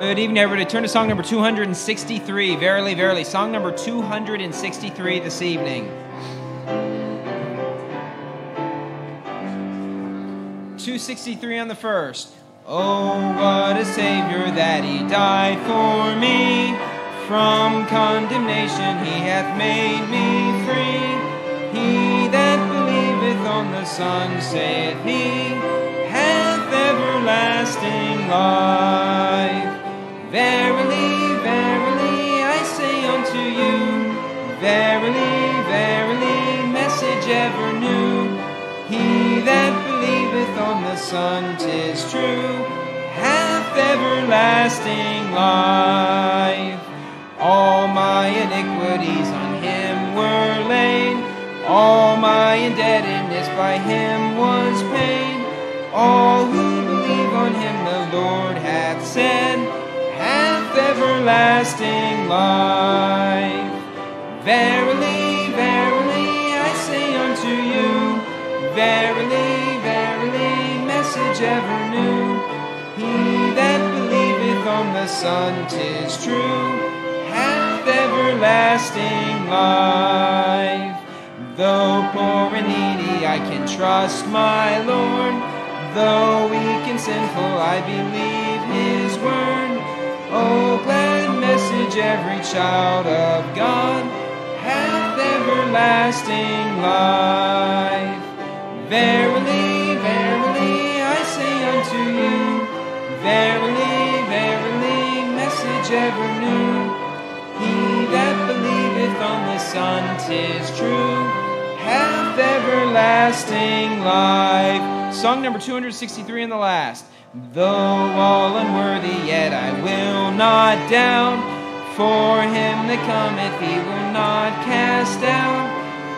Good evening, everybody. Turn to song number 263. Verily, verily. Song number 263 this evening. 263 on the first. Oh, what a Savior that He died for me. From condemnation He hath made me free. He that believeth on the Son, saith He, hath everlasting life. Verily, verily, I say unto you, verily, verily, message ever new. He that believeth on the Son, tis true, hath everlasting life. All my iniquities on him were laid, all my indebtedness by him was paid. All who believe on him the Lord hath said, hath everlasting life. Verily, verily, I say unto you, verily, verily, message ever new. He that believeth on the Son, tis true, hath everlasting life. Though poor and needy, I can trust my Lord. Though weak and sinful, I believe his word. Oh, glad message, every child of God hath everlasting life. Verily, verily, I say unto you, verily, verily, message ever new. He that believeth on the Son, tis true, hath everlasting life. Song number 263 and the last. Though all unworthy, yet I will not down. For him that cometh, he will not cast down.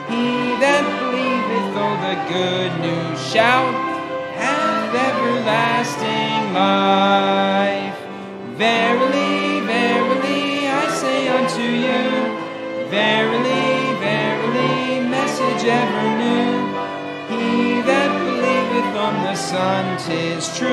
He that believeth, though the good news shout, hath everlasting life. Verily, verily, I say unto you, verily, verily, message ever Son, tis true,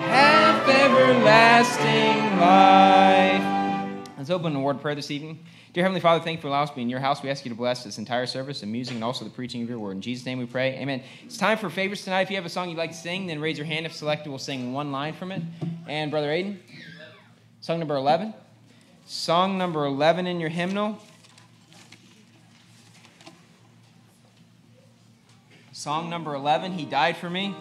hath everlasting life. Let's open a word prayer this evening. Dear Heavenly Father, thank you for allowing us to be in your house. We ask you to bless this entire service, the music, and also the preaching of your word. In Jesus' name we pray. Amen. It's time for favors tonight. If you have a song you'd like to sing, then raise your hand. If selected, we'll sing one line from it. And Brother Aiden, song number 11. Song number 11 in your hymnal. Song number 11, He Died for Me.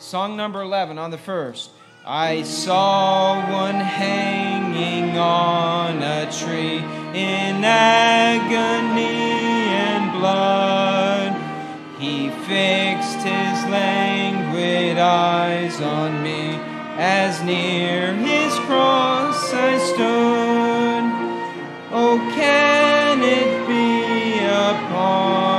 Song number 11 on the first. I saw one hanging on a tree in agony and blood. He fixed his languid eyes on me as near his cross I stood. Oh, can it be upon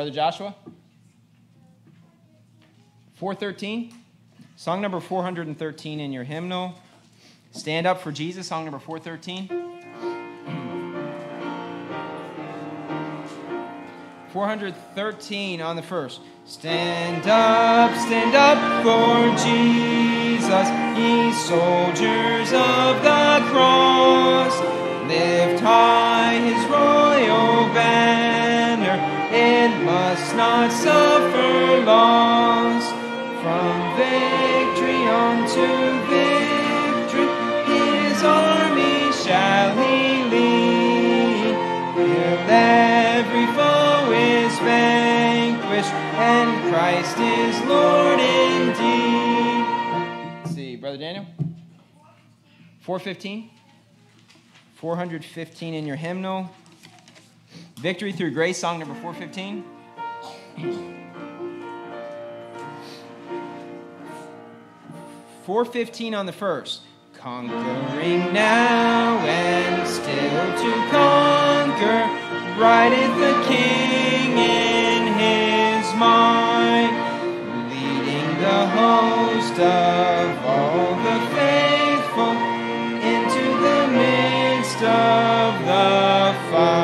Brother Joshua. 413, song number 413 in your hymnal. Stand up for Jesus, song number 413. 413 on the first. Stand up, stand up for Jesus, ye soldiers of the cross. Lift high his royal banner, it must not suffer loss. From victory unto victory, his army shall he lead. Till every foe is vanquished, and Christ is Lord indeed. Let's see, Brother Daniel. 415. 415 in your hymnal. Victory through grace, song number 415. Four fifteen on the first. Conquering now and still to conquer, rideth the King in his might, leading the host of all the faithful into the midst of the fight.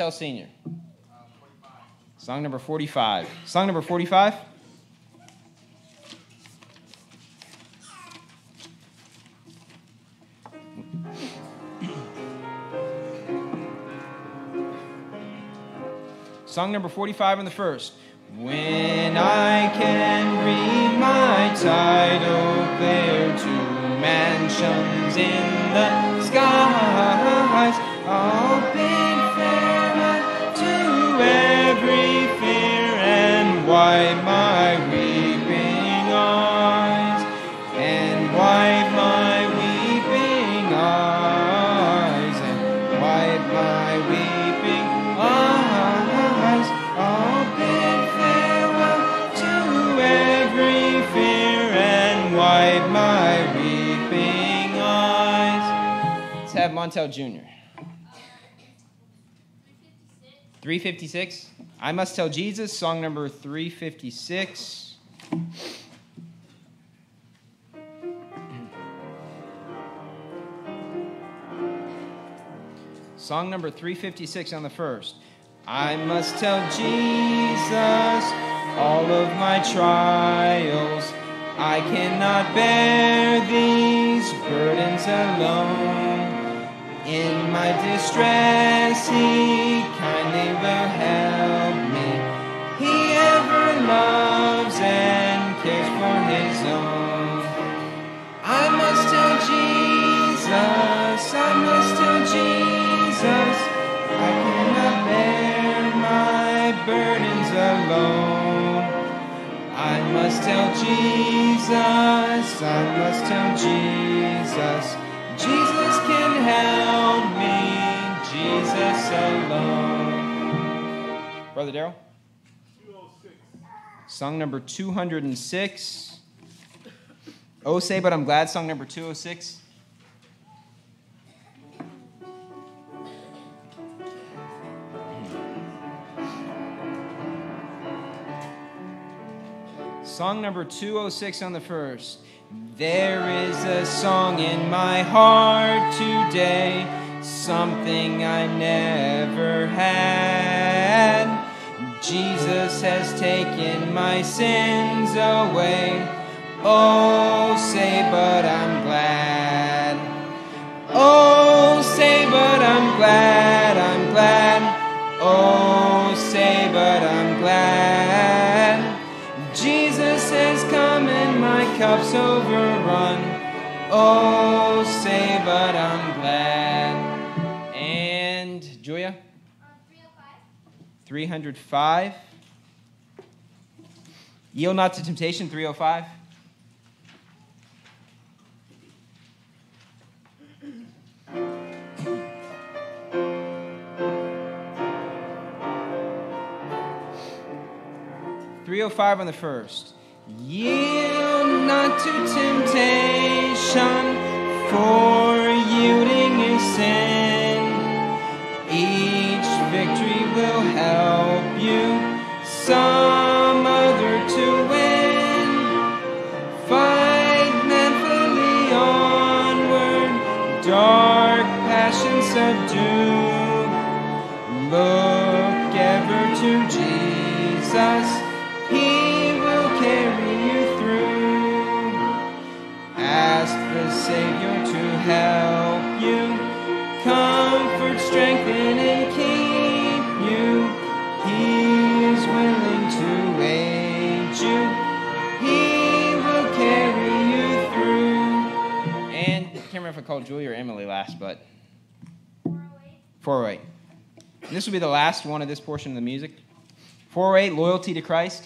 Montel Sr. Song number 45. Song number 45? Song number 45 in the first. When I can read my title there to mansions in the skies, I'll bid my weeping eyes, and wipe my weeping eyes, and wipe my weeping eyes. I'll bid farewell to every fear and wipe my weeping eyes. Let's have Montel Jr. 356. I Must Tell Jesus, song number 356. Song number 356 on the first. I must tell Jesus all of my trials. I cannot bear these burdens alone. In my distress, He kindly will help loves and cares for His own. I must tell Jesus, I must tell Jesus, I cannot bear my burdens alone. I must tell Jesus, I must tell Jesus, Jesus can help me, Jesus alone. Brother Darrell? Song number 206. Oh, say, but I'm glad, song number 206. Song number 206 on the first. There is a song in my heart today, something I never had. Jesus has taken my sins away. Oh, say, but I'm glad. Oh, say, but I'm glad, I'm glad. Oh, say, but I'm glad. Jesus has come and my cup's overrun. Oh, say, but I'm 305. Yield not to temptation, 305. Three oh five on the first. Yield not to temptation, for yielding is sin. Will help you some other to win. Fight manfully onward, dark passions subdue. Look ever to Jesus, He will carry you through. Ask the Savior to help you, comfort, strengthen, and keep he is willing to aid you. He will carry you through. And I can't remember if I called Julie or Emily last, but 408. 408. This will be the last one of this portion of the music. 408, loyalty to Christ.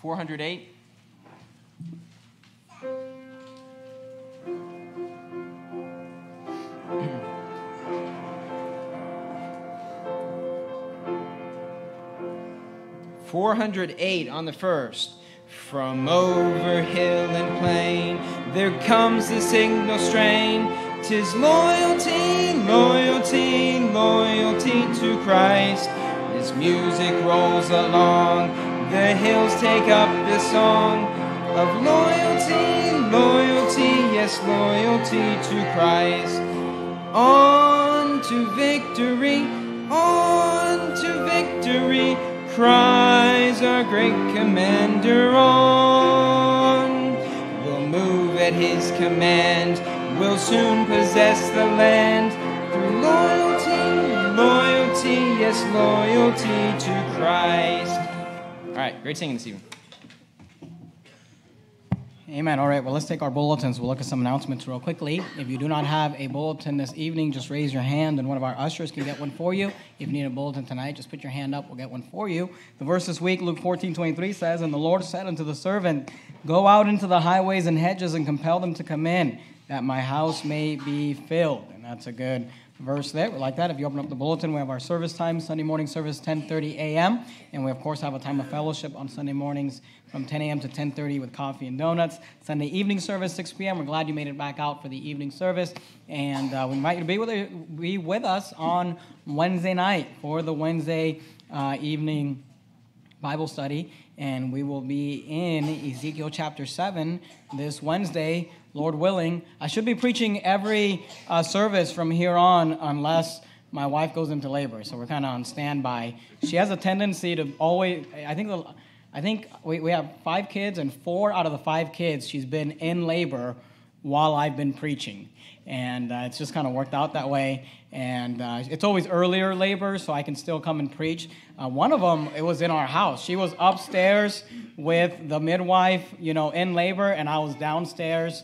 408, Four hundred eight on the first. From over hill and plain, there comes the signal strain. Tis loyalty, loyalty, loyalty to Christ. As music rolls along, the hills take up the song of loyalty, loyalty, yes, loyalty to Christ. On to victory, on to victory, cries our great commander on. We'll move at his command, we'll soon possess the land through loyalty, loyalty, yes, loyalty to Christ. All right, great singing this evening. Amen. All right, well, let's take our bulletins. We'll look at some announcements real quickly. If you do not have a bulletin this evening, just raise your hand and one of our ushers can get one for you. If you need a bulletin tonight, just put your hand up. We'll get one for you. The verse this week, Luke 14 23 says, And the Lord said unto the servant, Go out into the highways and hedges and compel them to come in, that my house may be filled. And that's a good verse there. We like that. If you open up the bulletin, we have our service time, Sunday morning service, 10:30 a.m. And we of course have a time of fellowship on Sunday mornings from 10 a.m. to 10:30 with coffee and donuts. Sunday evening service, 6 p.m. We're glad you made it back out for the evening service, and uh, we invite you to be with be with us on Wednesday night for the Wednesday uh, evening Bible study, and we will be in Ezekiel chapter 7 this Wednesday, Lord willing. I should be preaching every uh, service from here on, unless my wife goes into labor. So we're kind of on standby. She has a tendency to always, I think, the, I think we, we have five kids, and four out of the five kids, she's been in labor while I've been preaching. And uh, it's just kind of worked out that way. And uh, it's always earlier labor, so I can still come and preach. Uh, one of them, it was in our house. She was upstairs with the midwife, you know, in labor, and I was downstairs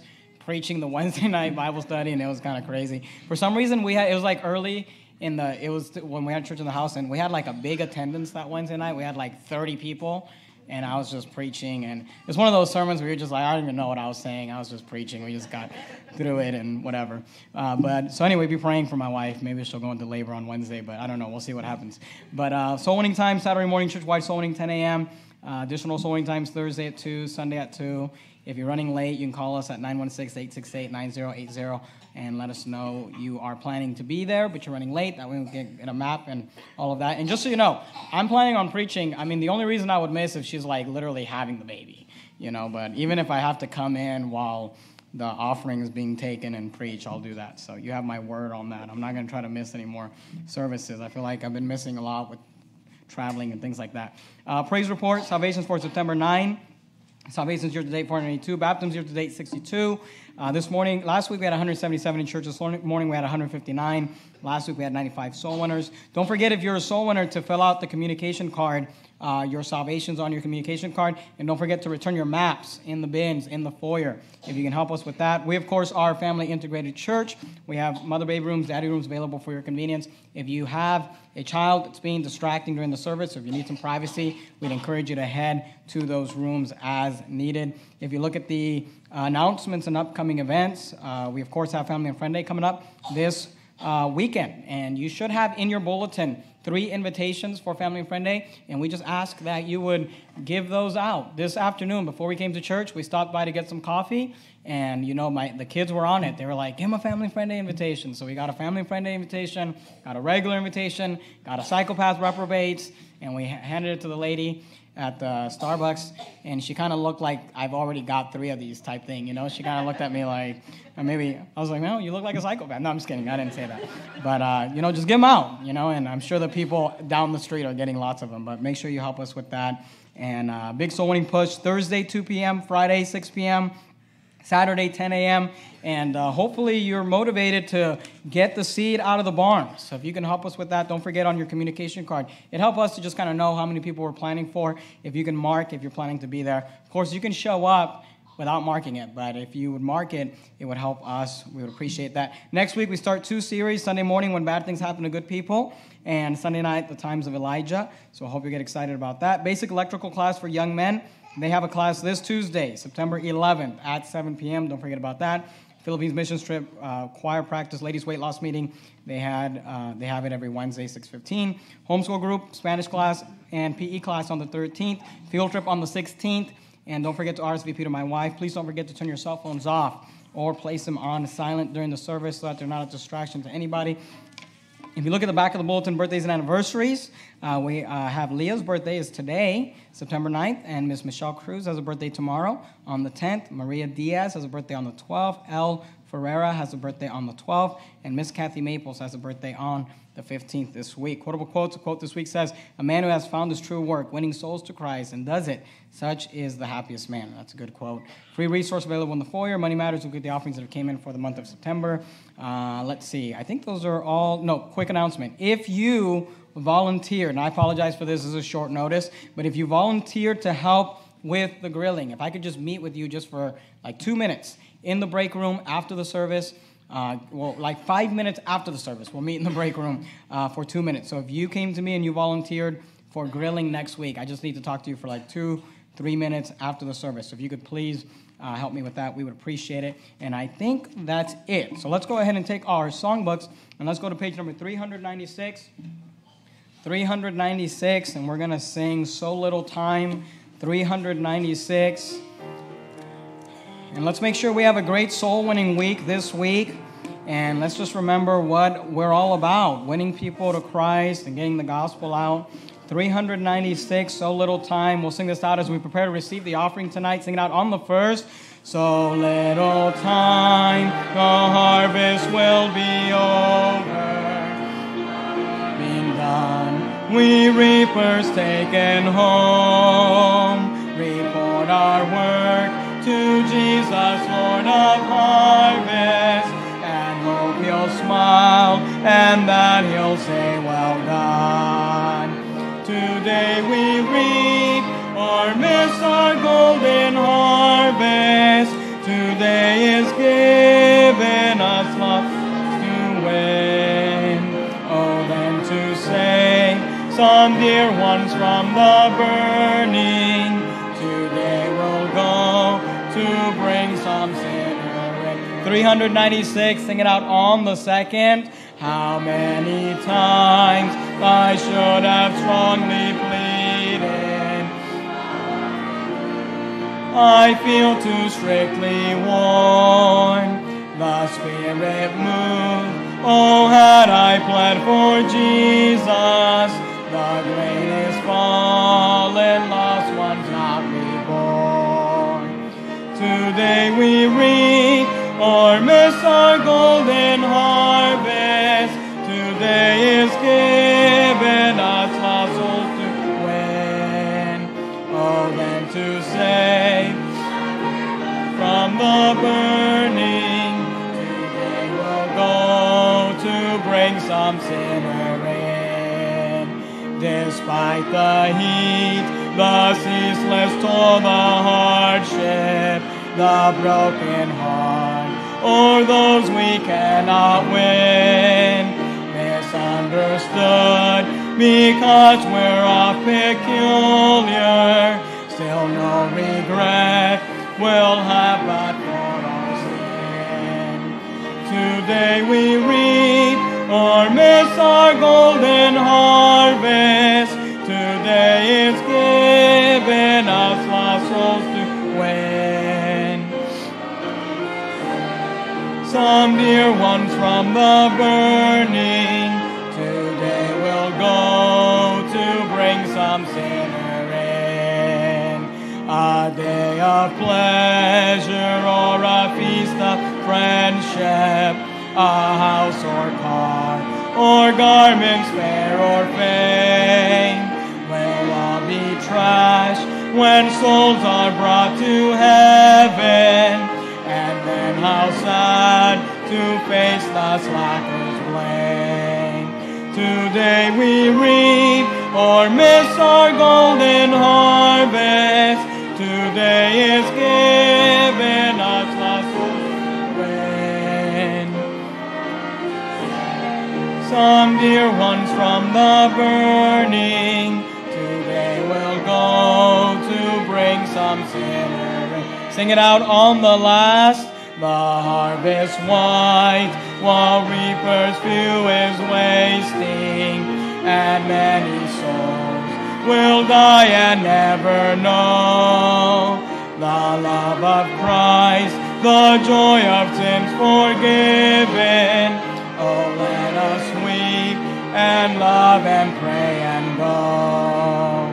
preaching the Wednesday night Bible study, and it was kind of crazy. For some reason, we had it was like early in the it was when we had church in the house, and we had like a big attendance that Wednesday night. We had like 30 people, and I was just preaching, and it was one of those sermons where you're just like, I don't even know what I was saying. I was just preaching. We just got through it and whatever. Uh, but so anyway, be praying for my wife. Maybe she'll go into labor on Wednesday, but I don't know. We'll see what happens. But uh, soul winning time Saturday morning church wide soul winning 10 a.m. Uh, additional soul winning times Thursday at two, Sunday at two. If you're running late, you can call us at 916-868-9080 and let us know you are planning to be there, but you're running late. That way we can get a map and all of that. And just so you know, I'm planning on preaching. I mean, the only reason I would miss if she's like literally having the baby, you know. But even if I have to come in while the offering is being taken and preach, I'll do that. So you have my word on that. I'm not going to try to miss any more services. I feel like I've been missing a lot with traveling and things like that. Uh, praise report, salvations for September 9. Salvations year to date 482, baptisms year to date 62. Uh, this morning, last week we had 177 in church. This morning we had 159. Last week we had 95 soul winners. Don't forget if you're a soul winner to fill out the communication card, uh, your salvations on your communication card, and don't forget to return your maps in the bins in the foyer. If you can help us with that, we of course are family integrated church. We have mother baby rooms, daddy rooms available for your convenience. If you have a child that's being distracting during the service, or if you need some privacy, we'd encourage you to head to those rooms as needed. If you look at the uh, announcements and upcoming events, uh, we of course have Family and Friend Day coming up this uh, weekend, and you should have in your bulletin three invitations for Family and Friend Day, and we just ask that you would give those out. This afternoon, before we came to church, we stopped by to get some coffee, and you know, my the kids were on it. They were like, "Give them a Family and Friend Day invitation." So we got a Family and Friend Day invitation, got a regular invitation, got a psychopath reprobates, and we handed it to the lady at the Starbucks, and she kind of looked like I've already got three of these type thing. You know, she kind of looked at me like, maybe I was like, no, you look like a psychopath. No, I'm just kidding. I didn't say that. But uh, you know, just give them out. You know, and I'm sure the people down the street are getting lots of them. But make sure you help us with that. And uh, big soul winning push Thursday 2 p.m., Friday 6 p.m. Saturday, 10 a.m. And uh, hopefully, you're motivated to get the seed out of the barn. So, if you can help us with that, don't forget on your communication card. It helps us to just kind of know how many people we're planning for. If you can mark if you're planning to be there. Of course, you can show up without marking it. But if you would mark it, it would help us. We would appreciate that. Next week, we start two series Sunday morning, when bad things happen to good people, and Sunday night, the times of Elijah. So I hope you get excited about that. Basic electrical class for young men. They have a class this Tuesday, September 11th at 7 p.m. Don't forget about that. Philippines mission trip, uh, choir practice, ladies weight loss meeting. They had uh, they have it every Wednesday, 6:15. Homeschool group, Spanish class, and PE class on the 13th. Field trip on the 16th. And don't forget to RSVP to my wife. Please don't forget to turn your cell phones off or place them on silent during the service so that they're not a distraction to anybody. If you look at the back of the bulletin, birthdays and anniversaries, uh, we uh, have Leah's birthday is today, September 9th, and Miss Michelle Cruz has a birthday tomorrow on the 10th. Maria Diaz has a birthday on the 12th. El Ferreira has a birthday on the 12th, and Miss Kathy Maples has a birthday on the 15th this week. Quotable quote, a quote this week says, A man who has found his true work, winning souls to Christ, and does it, such is the happiest man. That's a good quote. Free resource available in the foyer. Money Matters will get the offerings that have came in for the month of September. Uh, let's see. I think those are all, no, quick announcement. If you volunteered, and I apologize for this, is a short notice, but if you volunteered to help with the grilling, if I could just meet with you just for like two minutes, in the break room after the service. Uh, well, like five minutes after the service, we'll meet in the break room uh, for two minutes. So if you came to me and you volunteered for grilling next week, I just need to talk to you for like two, three minutes after the service. So if you could please uh, help me with that, we would appreciate it. And I think that's it. So let's go ahead and take our songbooks and let's go to page number 396. 396, and we're going to sing So Little Time. 396. And let's make sure we have a great soul winning week this week. And let's just remember what we're all about winning people to Christ and getting the gospel out. 396, so little time. We'll sing this out as we prepare to receive the offering tonight. Sing it out on the first. So little time, the harvest will be over. We reapers taken home. Report our work to Jesus, Lord of harvest, and hope he'll smile and that he'll say, Well done. Today we reap or miss our golden harvest. Today is given dear ones from the burning. Today we'll go to bring some sinner in. 396, sing it out on the second. How many times I should have strongly pleaded. I feel too strictly warned. The Spirit moved. Oh, had I pled for Jesus, the greatest fallen lost ones not reborn. Today we reap or miss our golden harvest. Today is given us souls to win. Oh, then to save from the burning. Today we'll go to bring some sinner in. Despite the heat, the ceaseless toil, the hardship, the broken heart, or those we cannot win. Misunderstood because we're off peculiar. Still no regret we'll have but for our sin. Today we reap or miss our golden harvest. Today is given us lost souls to win. Some dear ones from the burning. Today we'll go to bring some sinner in. A day of pleasure or a feast of friendship. A house or car or garments fair or fame will all be trash when souls are brought to heaven. And then how sad to face the slacker's blame. Today we reap or miss our golden harvest. Today is given some dear ones from the burning. Today we'll go to bring some sinner. Sing it out on the last. The harvest white, while reapers few is wasting, and many souls will die and never know the love of Christ, the joy of sins forgiven. Oh, and love and pray and go.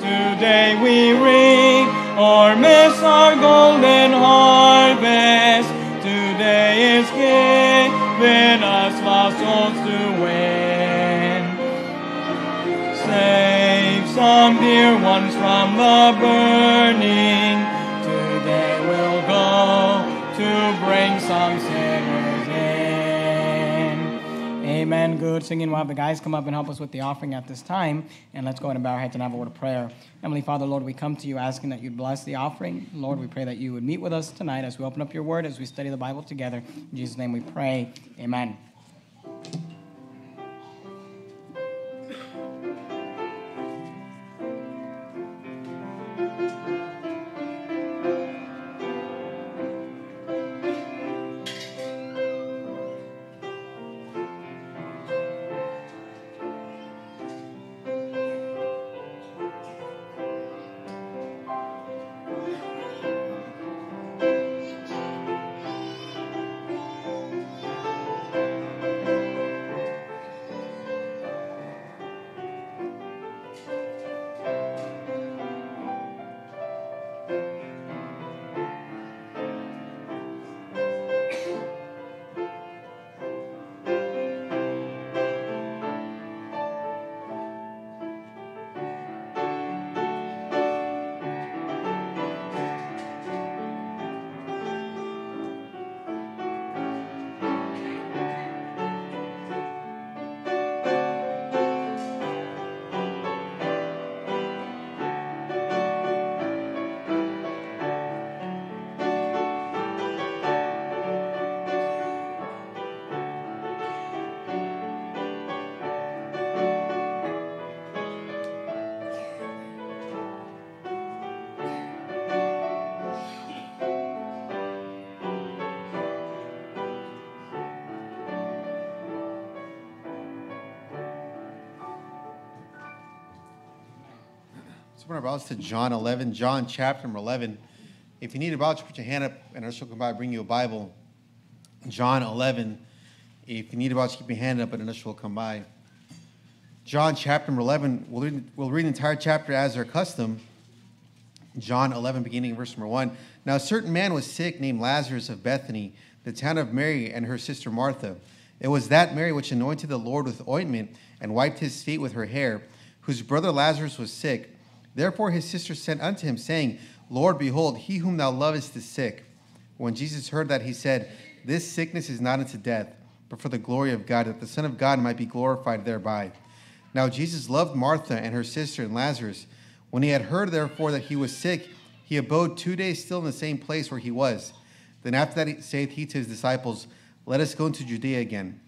Today we reap or miss our golden harvest. Today is given us lost souls to win. Save some dear ones from the burning. Today we'll go to bring some Amen. Good singing. We'll have the guys come up and help us with the offering at this time. And let's go ahead and bow our heads and have a word of prayer. Heavenly Father, Lord, we come to you asking that you'd bless the offering. Lord, we pray that you would meet with us tonight as we open up your word, as we study the Bible together. In Jesus' name we pray. Amen. So we're about to John 11, John chapter number 11. If you need a Bible, put your hand up, and shall come by bring you a Bible. John 11. If you need a Bible, keep your hand up, and an usher will come by. John chapter number 11. We'll read, we'll read the entire chapter as our custom. John 11, beginning verse number 1. Now, a certain man was sick named Lazarus of Bethany, the town of Mary and her sister Martha. It was that Mary which anointed the Lord with ointment and wiped his feet with her hair, whose brother Lazarus was sick. Therefore his sister sent unto him, saying, Lord, behold, he whom thou lovest is sick. When Jesus heard that, he said, This sickness is not unto death, but for the glory of God, that the Son of God might be glorified thereby. Now Jesus loved Martha and her sister and Lazarus. When he had heard, therefore, that he was sick, he abode two days still in the same place where he was. Then after that he- saith he to his disciples, Let us go into Judea again.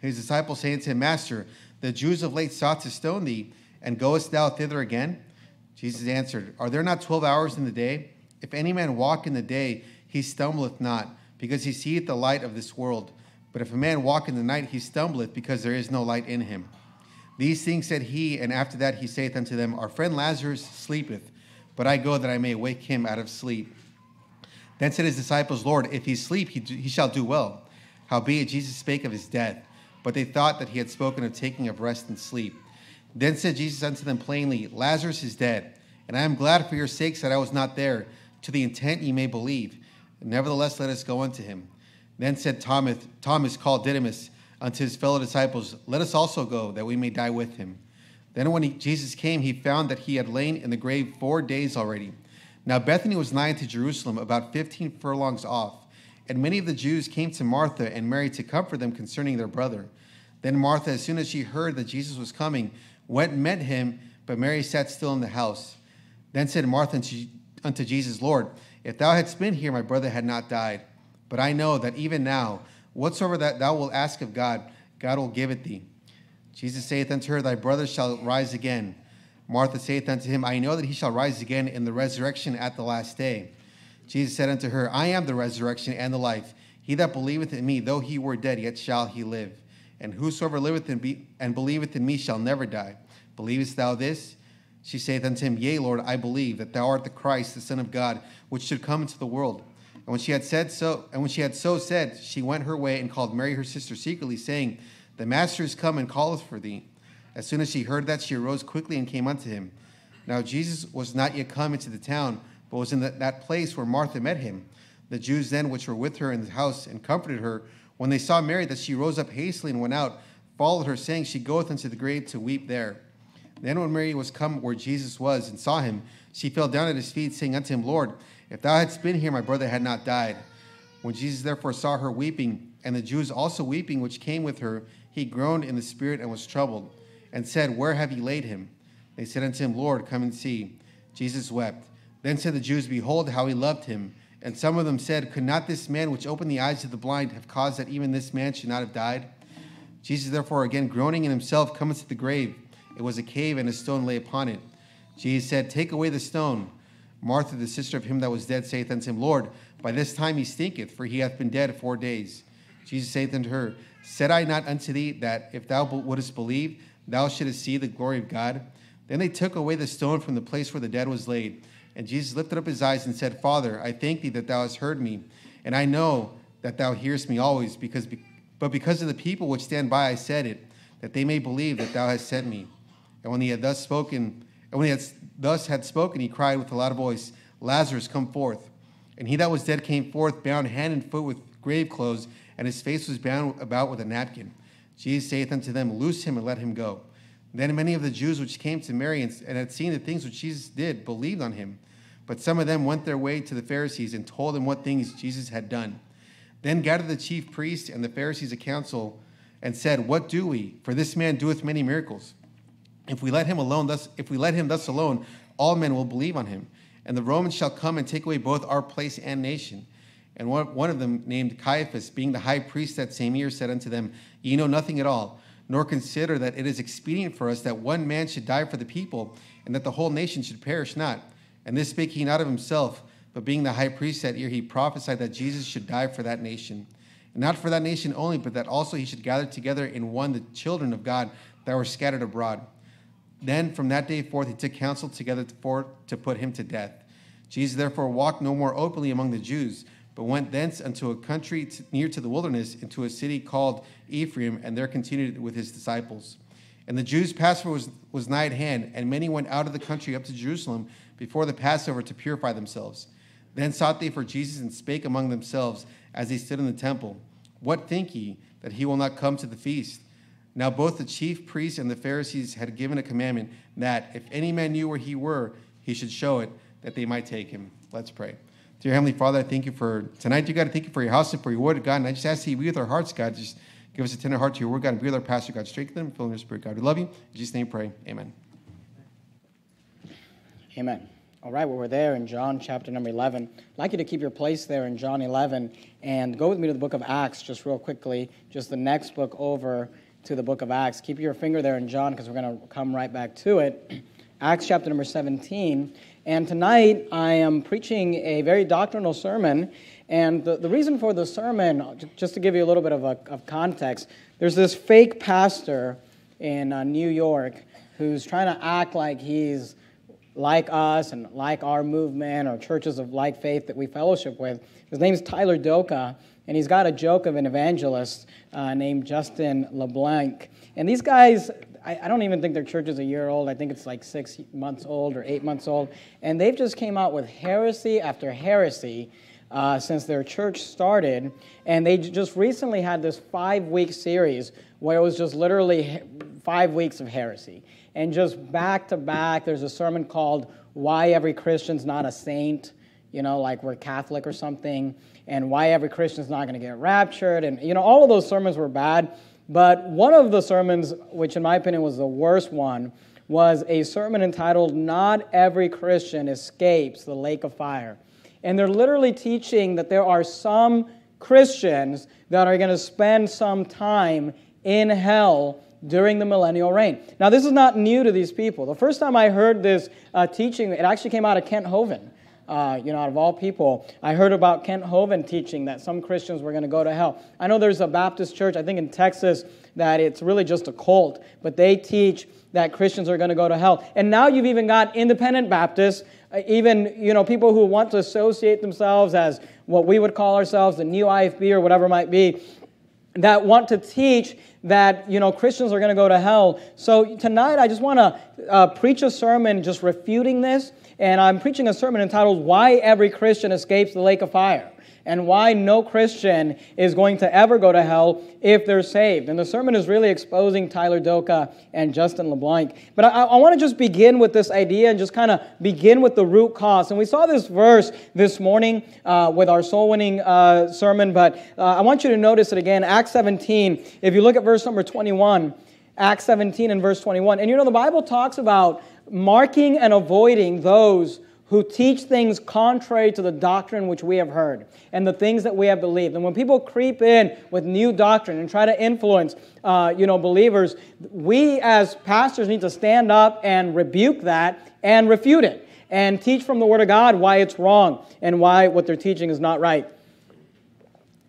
His disciples say unto him, Master, the Jews of late sought to stone thee, and goest thou thither again? Jesus answered, Are there not twelve hours in the day? If any man walk in the day, he stumbleth not, because he seeth the light of this world. But if a man walk in the night, he stumbleth, because there is no light in him. These things said he, and after that he saith unto them, Our friend Lazarus sleepeth, but I go that I may wake him out of sleep. Then said his disciples, Lord, if he sleep, he, he shall do well. Howbeit Jesus spake of his death, but they thought that he had spoken of taking of rest and sleep. Then said Jesus unto them plainly, Lazarus is dead, and I am glad for your sakes that I was not there, to the intent ye may believe. Nevertheless, let us go unto him. Then said Thomas, Thomas called Didymus unto his fellow disciples, Let us also go, that we may die with him. Then when he, Jesus came, he found that he had lain in the grave four days already. Now Bethany was nigh to Jerusalem, about fifteen furlongs off. And many of the Jews came to Martha and Mary to comfort them concerning their brother. Then Martha, as soon as she heard that Jesus was coming, went and met him, but Mary sat still in the house. Then said Martha unto, Jesus, Lord, if thou hadst been here, my brother had not died. But I know that even now, whatsoever that thou wilt ask of God, God will give it thee. Jesus saith unto her, Thy brother shall rise again. Martha saith unto him, I know that he shall rise again in the resurrection at the last day. Jesus said unto her, I am the resurrection and the life. He that believeth in me, though he were dead, yet shall he live. And whosoever liveth be, and believeth in me shall never die. Believest thou this? She saith unto him, Yea, Lord, I believe that thou art the Christ, the Son of God, which should come into the world. And when she had said so, and when she had so said, she went her way and called Mary her sister secretly, saying, The master is come and calleth for thee. As soon as she heard that, she arose quickly and came unto him. Now Jesus was not yet come into the town, but was in the, that place where Martha met him. The Jews then which were with her in the house and comforted her, when they saw Mary, that she rose up hastily and went out, followed her, saying, She goeth unto the grave to weep there. Then when Mary was come where Jesus was and saw him, she fell down at his feet, saying unto him, Lord, if thou hadst been here, my brother had not died. When Jesus therefore saw her weeping, and the Jews also weeping which came with her, he groaned in the spirit and was troubled, and said, Where have ye laid him? They said unto him, Lord, come and see. Jesus wept. Then said the Jews, Behold, how he loved him. And some of them said, Could not this man which opened the eyes of the blind have caused that even this man should not have died? Jesus, therefore, again groaning in himself, cometh to the grave. It was a cave, and a stone lay upon it. Jesus said, Take away the stone. Martha, the sister of him that was dead, saith unto him, Lord, by this time he stinketh, for he hath been dead four days. Jesus saith unto her, Said I not unto thee that if thou wouldest believe, thou shouldest see the glory of God? Then they took away the stone from the place where the dead was laid. And Jesus lifted up his eyes and said, Father, I thank thee that thou hast heard me, and I know that thou hearest me always, because but because of the people which stand by, I said it, that they may believe that thou hast sent me. And when he had thus spoken, and when he had thus had spoken, he cried with a loud voice, Lazarus, come forth. And he that was dead came forth, bound hand and foot with grave clothes, and his face was bound about with a napkin. Jesus saith unto them, Loose him and let him go. Then many of the Jews which came to Mary and had seen the things which Jesus did believed on him. But some of them went their way to the Pharisees and told them what things Jesus had done. Then gathered the chief priests and the Pharisees a council and said, What do we? For this man doeth many miracles. If we let him alone, thus if we let him thus alone, all men will believe on him. And the Romans shall come and take away both our place and nation. And one, one of them, named Caiaphas, being the high priest that same year, said unto them, Ye know nothing at all, nor consider that it is expedient for us that one man should die for the people, and that the whole nation should perish not. And this spake he not of himself, but being the high priest that year, he prophesied that Jesus should die for that nation. And not for that nation only, but that also he should gather together in one the children of God that were scattered abroad. Then from that day forth he took counsel together for, to put him to death. Jesus therefore walked no more openly among the Jews, but went thence unto a country near to the wilderness, into a city called Ephraim, and there continued with his disciples. And the Jews' Passover was, was nigh at hand, and many went out of the country up to Jerusalem before the Passover to purify themselves. Then sought they for Jesus and spake among themselves as they stood in the temple, What think ye, that he will not come to the feast? Now both the chief priests and the Pharisees had given a commandment that if any man knew where he were, he should show it, that they might take him. Let's pray. Dear Heavenly Father, I thank you for tonight, you God. I thank you for your house and for your word, of God. And I just ask you to be with our hearts, God. Just give us a tender heart to your word, God, and be with our pastor, God. Strengthen them, fill them with your spirit, God. We love you. In Jesus' name pray. Amen. Amen. All right, well, we're there in John chapter number 11. I'd like you to keep your place there in John 11 and go with me to the book of Acts just real quickly, just the next book over to the book of Acts. Keep your finger there in John because we're going to come right back to it. Acts chapter number 17. And tonight I am preaching a very doctrinal sermon. And the, the reason for the sermon, just to give you a little bit of, a, of context, there's this fake pastor in uh, New York who's trying to act like he's like us and like our movement or churches of like faith that we fellowship with. His name's Tyler Doka, and he's got a joke of an evangelist uh, named Justin LeBlanc. And these guys, I, I, don't even think their church is a year old. I think it's like six months old or eight months old. And they've just came out with heresy after heresy uh, since their church started. And they just recently had this five week series where it was just literally five weeks of heresy. And just back to back, there's a sermon called Why Every Christian's Not a Saint, you know, like we're Catholic or something, and why every Christian's not going to get raptured. And, you know, all of those sermons were bad. But one of the sermons, which in my opinion was the worst one, was a sermon entitled Not Every Christian Escapes the Lake of Fire. And they're literally teaching that there are some Christians that are going to spend some time in hell during the millennial reign. Now, this is not new to these people. The first time I heard this uh, teaching, it actually came out of Kent Hovind. Uh, you know, out of all people, I heard about Kent Hovind teaching that some Christians were going to go to hell. I know there's a Baptist church, I think in Texas, that it's really just a cult, but they teach that Christians are going to go to hell. And now you've even got independent Baptists, uh, even you know people who want to associate themselves as what we would call ourselves the new IFB or whatever it might be, that want to teach that you know Christians are going to go to hell. So tonight I just want to uh, preach a sermon just refuting this, and I'm preaching a sermon entitled "Why Every Christian Escapes the Lake of Fire." And why no Christian is going to ever go to hell if they're saved. And the sermon is really exposing Tyler Doka and Justin LeBlanc. But I, I want to just begin with this idea and just kind of begin with the root cause. And we saw this verse this morning uh, with our soul winning uh, sermon, but uh, I want you to notice it again. Acts 17, if you look at verse number 21, Acts 17 and verse 21. And you know, the Bible talks about marking and avoiding those who teach things contrary to the doctrine which we have heard and the things that we have believed. And when people creep in with new doctrine and try to influence, uh, you know, believers, we as pastors need to stand up and rebuke that and refute it and teach from the Word of God why it's wrong and why what they're teaching is not right.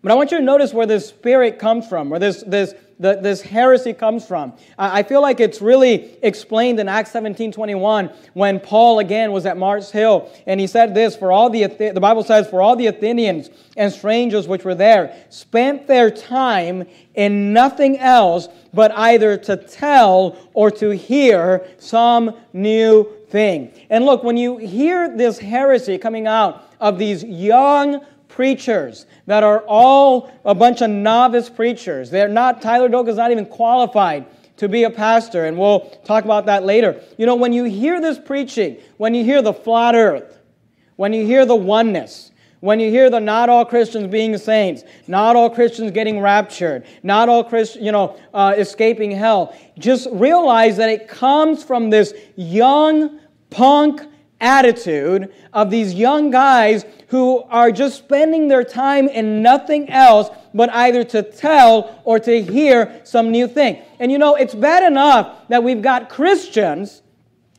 But I want you to notice where this spirit comes from, where this, this the, this heresy comes from. I feel like it's really explained in Acts 17 21 when Paul again was at Mars Hill and he said this For all the, the Bible says, For all the Athenians and strangers which were there spent their time in nothing else but either to tell or to hear some new thing. And look, when you hear this heresy coming out of these young preachers that are all a bunch of novice preachers. They're not, Tyler Doka is not even qualified to be a pastor, and we'll talk about that later. You know, when you hear this preaching, when you hear the flat earth, when you hear the oneness, when you hear the not all Christians being saints, not all Christians getting raptured, not all Christians, you know, uh, escaping hell, just realize that it comes from this young punk attitude of these young guys who are just spending their time in nothing else but either to tell or to hear some new thing. And you know, it's bad enough that we've got Christians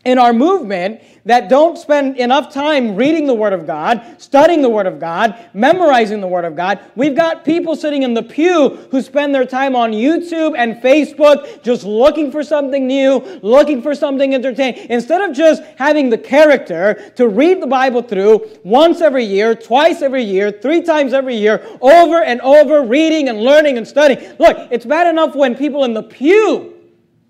in our movement that don't spend enough time reading the Word of God, studying the Word of God, memorizing the Word of God. We've got people sitting in the pew who spend their time on YouTube and Facebook just looking for something new, looking for something entertaining. Instead of just having the character to read the Bible through once every year, twice every year, three times every year, over and over, reading and learning and studying. Look, it's bad enough when people in the pew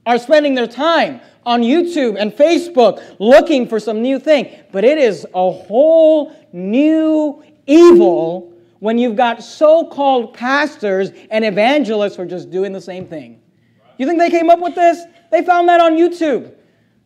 are spending their time on YouTube and Facebook looking for some new thing. But it is a whole new evil when you've got so called pastors and evangelists who are just doing the same thing. You think they came up with this? They found that on YouTube.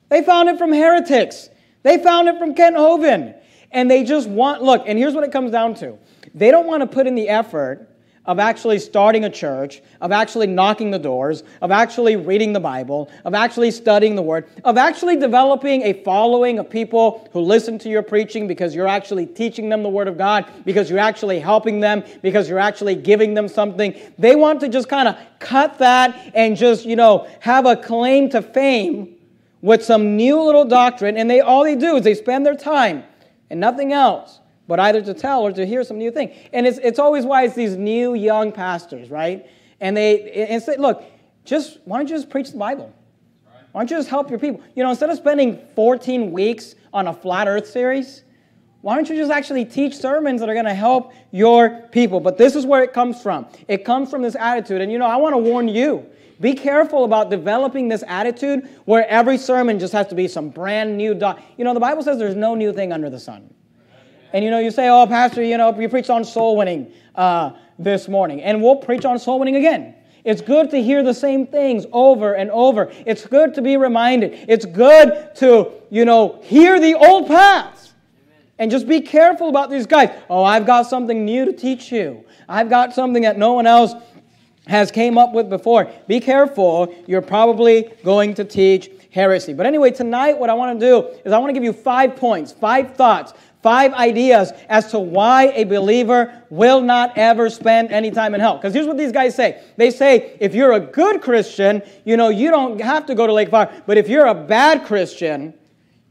They found it from heretics. They found it from Kent Hovind. And they just want, look, and here's what it comes down to. They don't want to put in the effort of actually starting a church, of actually knocking the doors, of actually reading the Bible, of actually studying the Word, of actually developing a following of people who listen to your preaching because you're actually teaching them the Word of God, because you're actually helping them, because you're actually giving them something. They want to just kind of cut that and just, you know, have a claim to fame with some new little doctrine, and they all they do is they spend their time and nothing else but either to tell or to hear some new thing. And it's, it's always why it's these new young pastors, right? And they and say, look, just why don't you just preach the Bible? Why don't you just help your people? You know, instead of spending 14 weeks on a flat earth series, why don't you just actually teach sermons that are going to help your people? But this is where it comes from. It comes from this attitude. And you know, I want to warn you. Be careful about developing this attitude where every sermon just has to be some brand new doc. You know, the Bible says there's no new thing under the sun. And you know, you say, oh, Pastor, you know, you preached on soul winning uh, this morning. And we'll preach on soul winning again. It's good to hear the same things over and over. It's good to be reminded. It's good to, you know, hear the old paths. And just be careful about these guys. Oh, I've got something new to teach you. I've got something that no one else has came up with before. Be careful. You're probably going to teach heresy. But anyway, tonight what I want to do is I want to give you five points, five thoughts five ideas as to why a believer will not ever spend any time in hell. Because here's what these guys say they say, if you're a good Christian, you know, you don't have to go to lake fire. But if you're a bad Christian,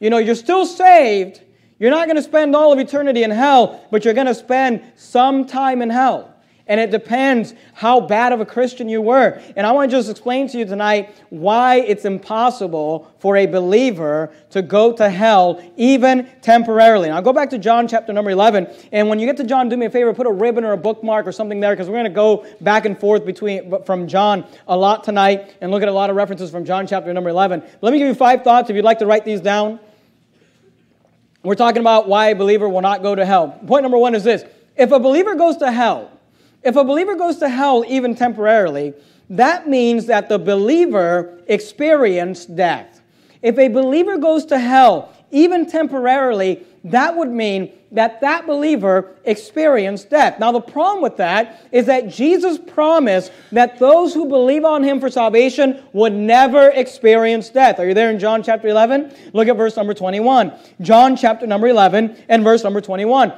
you know, you're still saved. You're not going to spend all of eternity in hell, but you're going to spend some time in hell. And it depends how bad of a Christian you were. And I want to just explain to you tonight why it's impossible for a believer to go to hell, even temporarily. Now, go back to John chapter number 11. And when you get to John, do me a favor, put a ribbon or a bookmark or something there, because we're going to go back and forth between from John a lot tonight and look at a lot of references from John chapter number 11. Let me give you five thoughts if you'd like to write these down. We're talking about why a believer will not go to hell. Point number one is this if a believer goes to hell, if a believer goes to hell even temporarily, that means that the believer experienced death. If a believer goes to hell even temporarily, that would mean that that believer experienced death. Now, the problem with that is that Jesus promised that those who believe on him for salvation would never experience death. Are you there in John chapter 11? Look at verse number 21. John chapter number 11 and verse number 21.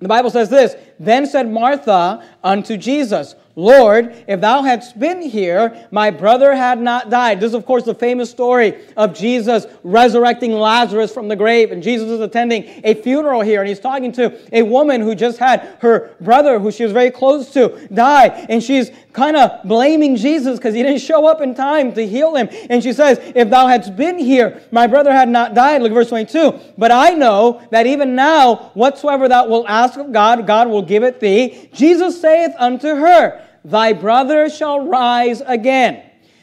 The Bible says this Then said Martha unto Jesus, Lord, if thou hadst been here, my brother had not died. This is, of course, the famous story of Jesus resurrecting Lazarus from the grave. And Jesus is attending a funeral here, and he's talking to a woman who just had her brother, who she was very close to, die. And she's kind of blaming Jesus because he didn't show up in time to heal him. And she says, If thou hadst been here, my brother had not died. Look at verse 22. But I know that even now, whatsoever thou wilt ask of God, God will give it thee. Jesus saith unto her, Thy brother shall rise again.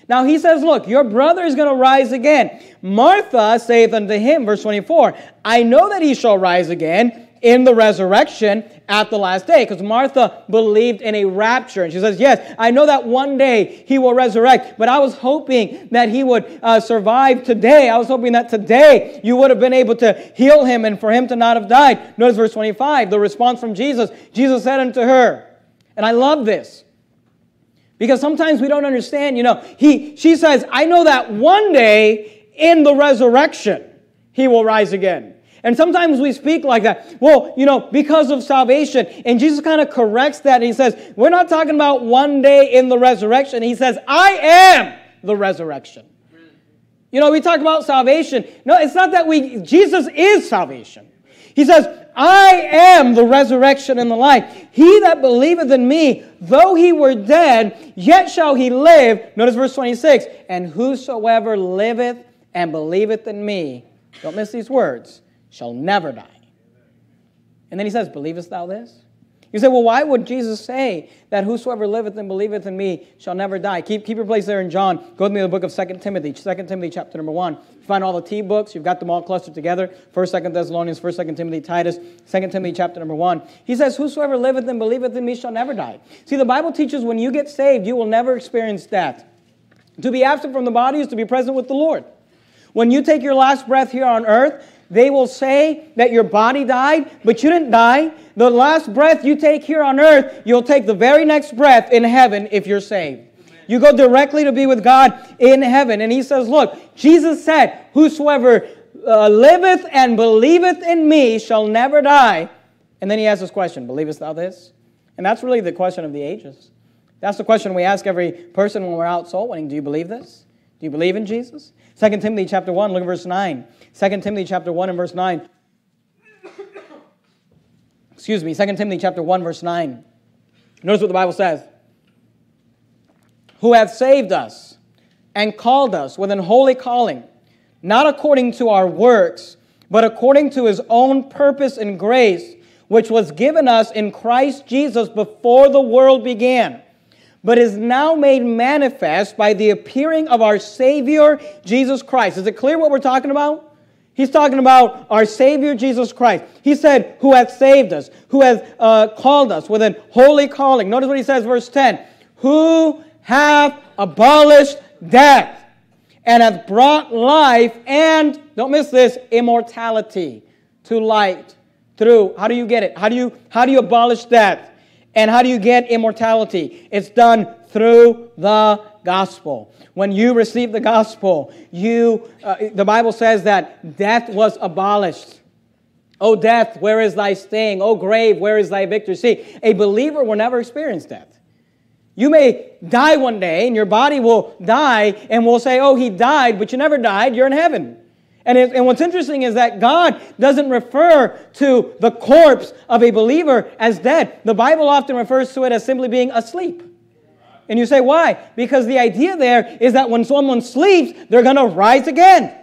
Now he says, Look, your brother is going to rise again. Martha saith unto him, verse 24, I know that he shall rise again in the resurrection at the last day. Because Martha believed in a rapture. And she says, Yes, I know that one day he will resurrect, but I was hoping that he would uh, survive today. I was hoping that today you would have been able to heal him and for him to not have died. Notice verse 25, the response from Jesus. Jesus said unto her, and I love this. Because sometimes we don't understand, you know, he, she says, I know that one day in the resurrection, he will rise again. And sometimes we speak like that. Well, you know, because of salvation. And Jesus kind of corrects that. And he says, We're not talking about one day in the resurrection. He says, I am the resurrection. You know, we talk about salvation. No, it's not that we, Jesus is salvation. He says, I am the resurrection and the life. He that believeth in me, though he were dead, yet shall he live. Notice verse 26 And whosoever liveth and believeth in me, don't miss these words, shall never die. And then he says, Believest thou this? You say, well, why would Jesus say that whosoever liveth and believeth in me shall never die? Keep, keep your place there in John. Go with me to the book of 2 Timothy, 2 Timothy chapter number 1. You find all the T books. You've got them all clustered together. 1st, 2nd Thessalonians, 1st, 2nd Timothy, Titus, 2 Timothy chapter number 1. He says, whosoever liveth and believeth in me shall never die. See, the Bible teaches when you get saved, you will never experience death. To be absent from the body is to be present with the Lord. When you take your last breath here on earth, they will say that your body died, but you didn't die. The last breath you take here on earth, you'll take the very next breath in heaven if you're saved. You go directly to be with God in heaven. And he says, Look, Jesus said, Whosoever uh, liveth and believeth in me shall never die. And then he asks this question Believest thou this? And that's really the question of the ages. That's the question we ask every person when we're out soul winning. Do you believe this? Do you believe in Jesus? 2 Timothy chapter 1, look at verse 9. 2 Timothy chapter 1 and verse 9. Excuse me, 2 Timothy chapter 1, verse 9. Notice what the Bible says. Who hath saved us and called us with an holy calling, not according to our works, but according to his own purpose and grace, which was given us in Christ Jesus before the world began but is now made manifest by the appearing of our Savior, Jesus Christ. Is it clear what we're talking about? He's talking about our Savior, Jesus Christ. He said, Who hath saved us, who hath uh, called us with an holy calling. Notice what he says, verse 10 Who hath abolished death and hath brought life and, don't miss this, immortality to light through. How do you get it? How do you, how do you abolish death? And how do you get immortality? It's done through the gospel. When you receive the gospel, you uh, the Bible says that death was abolished. O death, where is thy sting? O grave, where is thy victory? See, a believer will never experience death. You may die one day and your body will die and we'll say, oh, he died, but you never died. You're in heaven. And, it, and what's interesting is that God doesn't refer to the corpse of a believer as dead. The Bible often refers to it as simply being asleep. And you say, why? Because the idea there is that when someone sleeps, they're going to rise again.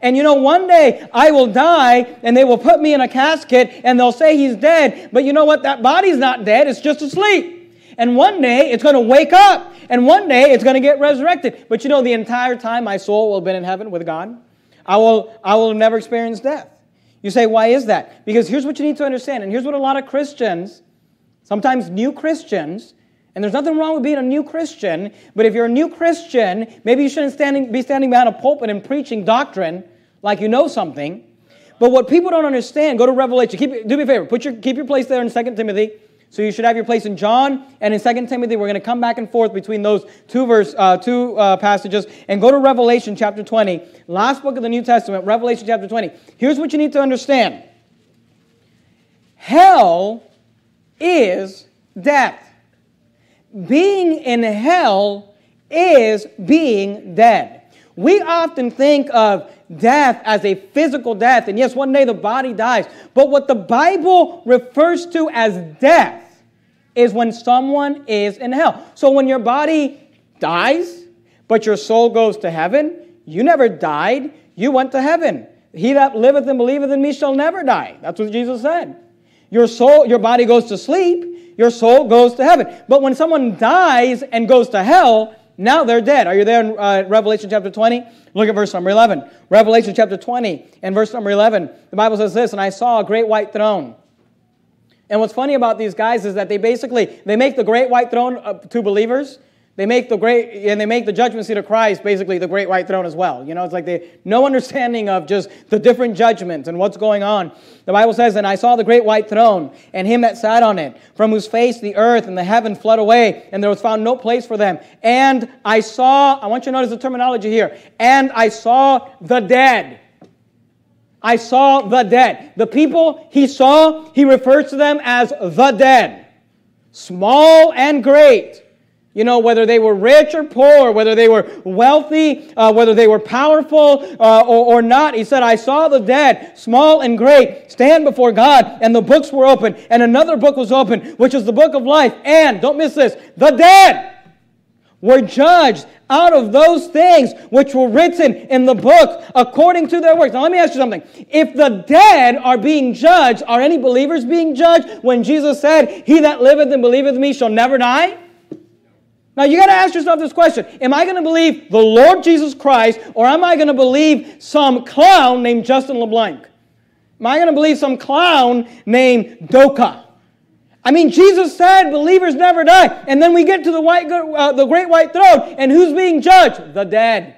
And you know, one day I will die and they will put me in a casket and they'll say he's dead. But you know what? That body's not dead, it's just asleep. And one day it's going to wake up. And one day it's going to get resurrected. But you know, the entire time my soul will have been in heaven with God, I will, I will never experience death. You say, why is that? Because here's what you need to understand. And here's what a lot of Christians, sometimes new Christians, and there's nothing wrong with being a new Christian, but if you're a new Christian, maybe you shouldn't standing, be standing behind a pulpit and preaching doctrine like you know something. But what people don't understand, go to Revelation. Keep, do me a favor, put your, keep your place there in 2 Timothy so you should have your place in John and in 2 Timothy. We're going to come back and forth between those two verse, uh, two uh, passages, and go to Revelation chapter 20, last book of the New Testament, Revelation chapter 20. Here's what you need to understand: Hell is death. Being in hell is being dead. We often think of death as a physical death. And yes, one day the body dies. But what the Bible refers to as death is when someone is in hell. So when your body dies, but your soul goes to heaven, you never died, you went to heaven. He that liveth and believeth in me shall never die. That's what Jesus said. Your soul, your body goes to sleep, your soul goes to heaven. But when someone dies and goes to hell, now they're dead. Are you there in uh, Revelation chapter 20? Look at verse number 11. Revelation chapter 20 and verse number 11. The Bible says this, and I saw a great white throne. And what's funny about these guys is that they basically, they make the great white throne to believers, they make the great, and they make the judgment seat of Christ basically the great white throne as well. You know, it's like they no understanding of just the different judgments and what's going on. The Bible says, And I saw the great white throne, and him that sat on it, from whose face the earth and the heaven fled away, and there was found no place for them. And I saw, I want you to notice the terminology here, and I saw the dead. I saw the dead. The people he saw, he refers to them as the dead, small and great you know, whether they were rich or poor, whether they were wealthy, uh, whether they were powerful uh, or, or not. He said, I saw the dead, small and great, stand before God, and the books were open, and another book was open, which is the book of life. And, don't miss this, the dead were judged out of those things which were written in the book according to their works. Now, let me ask you something. If the dead are being judged, are any believers being judged when Jesus said, He that liveth and believeth me shall never die? Now you got to ask yourself this question Am I going to believe the Lord Jesus Christ or am I going to believe some clown named Justin LeBlanc? Am I going to believe some clown named Doka? I mean, Jesus said believers never die. And then we get to the, white, uh, the great white throne, and who's being judged? The dead.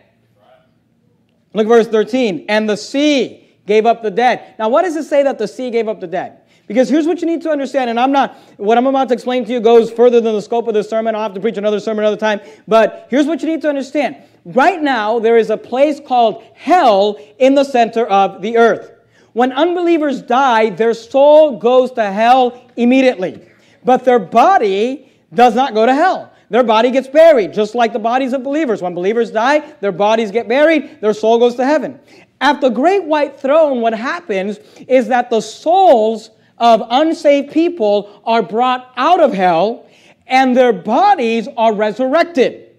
Look at verse 13. And the sea gave up the dead. Now, what does it say that the sea gave up the dead? Because here's what you need to understand, and I'm not, what I'm about to explain to you goes further than the scope of this sermon. I'll have to preach another sermon another time. But here's what you need to understand. Right now, there is a place called hell in the center of the earth. When unbelievers die, their soul goes to hell immediately. But their body does not go to hell. Their body gets buried, just like the bodies of believers. When believers die, their bodies get buried, their soul goes to heaven. At the great white throne, what happens is that the souls of unsaved people are brought out of hell and their bodies are resurrected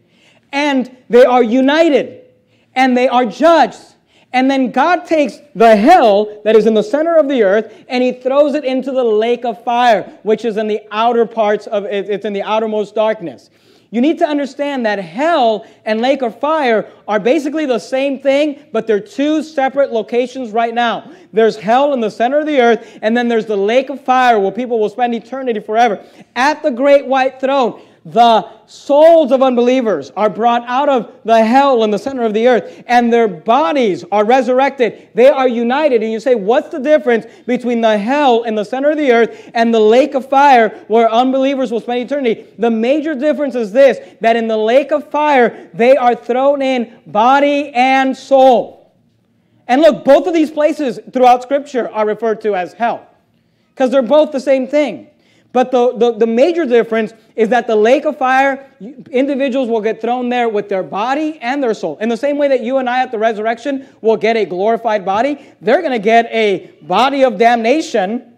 and they are united and they are judged. And then God takes the hell that is in the center of the earth and he throws it into the lake of fire, which is in the outer parts of it's in the outermost darkness. You need to understand that hell and lake of fire are basically the same thing, but they're two separate locations right now. There's hell in the center of the earth, and then there's the lake of fire where people will spend eternity forever. At the great white throne, the souls of unbelievers are brought out of the hell in the center of the earth and their bodies are resurrected. They are united. And you say, what's the difference between the hell in the center of the earth and the lake of fire where unbelievers will spend eternity? The major difference is this that in the lake of fire, they are thrown in body and soul. And look, both of these places throughout Scripture are referred to as hell because they're both the same thing. But the, the, the, major difference is that the lake of fire, individuals will get thrown there with their body and their soul. In the same way that you and I at the resurrection will get a glorified body, they're going to get a body of damnation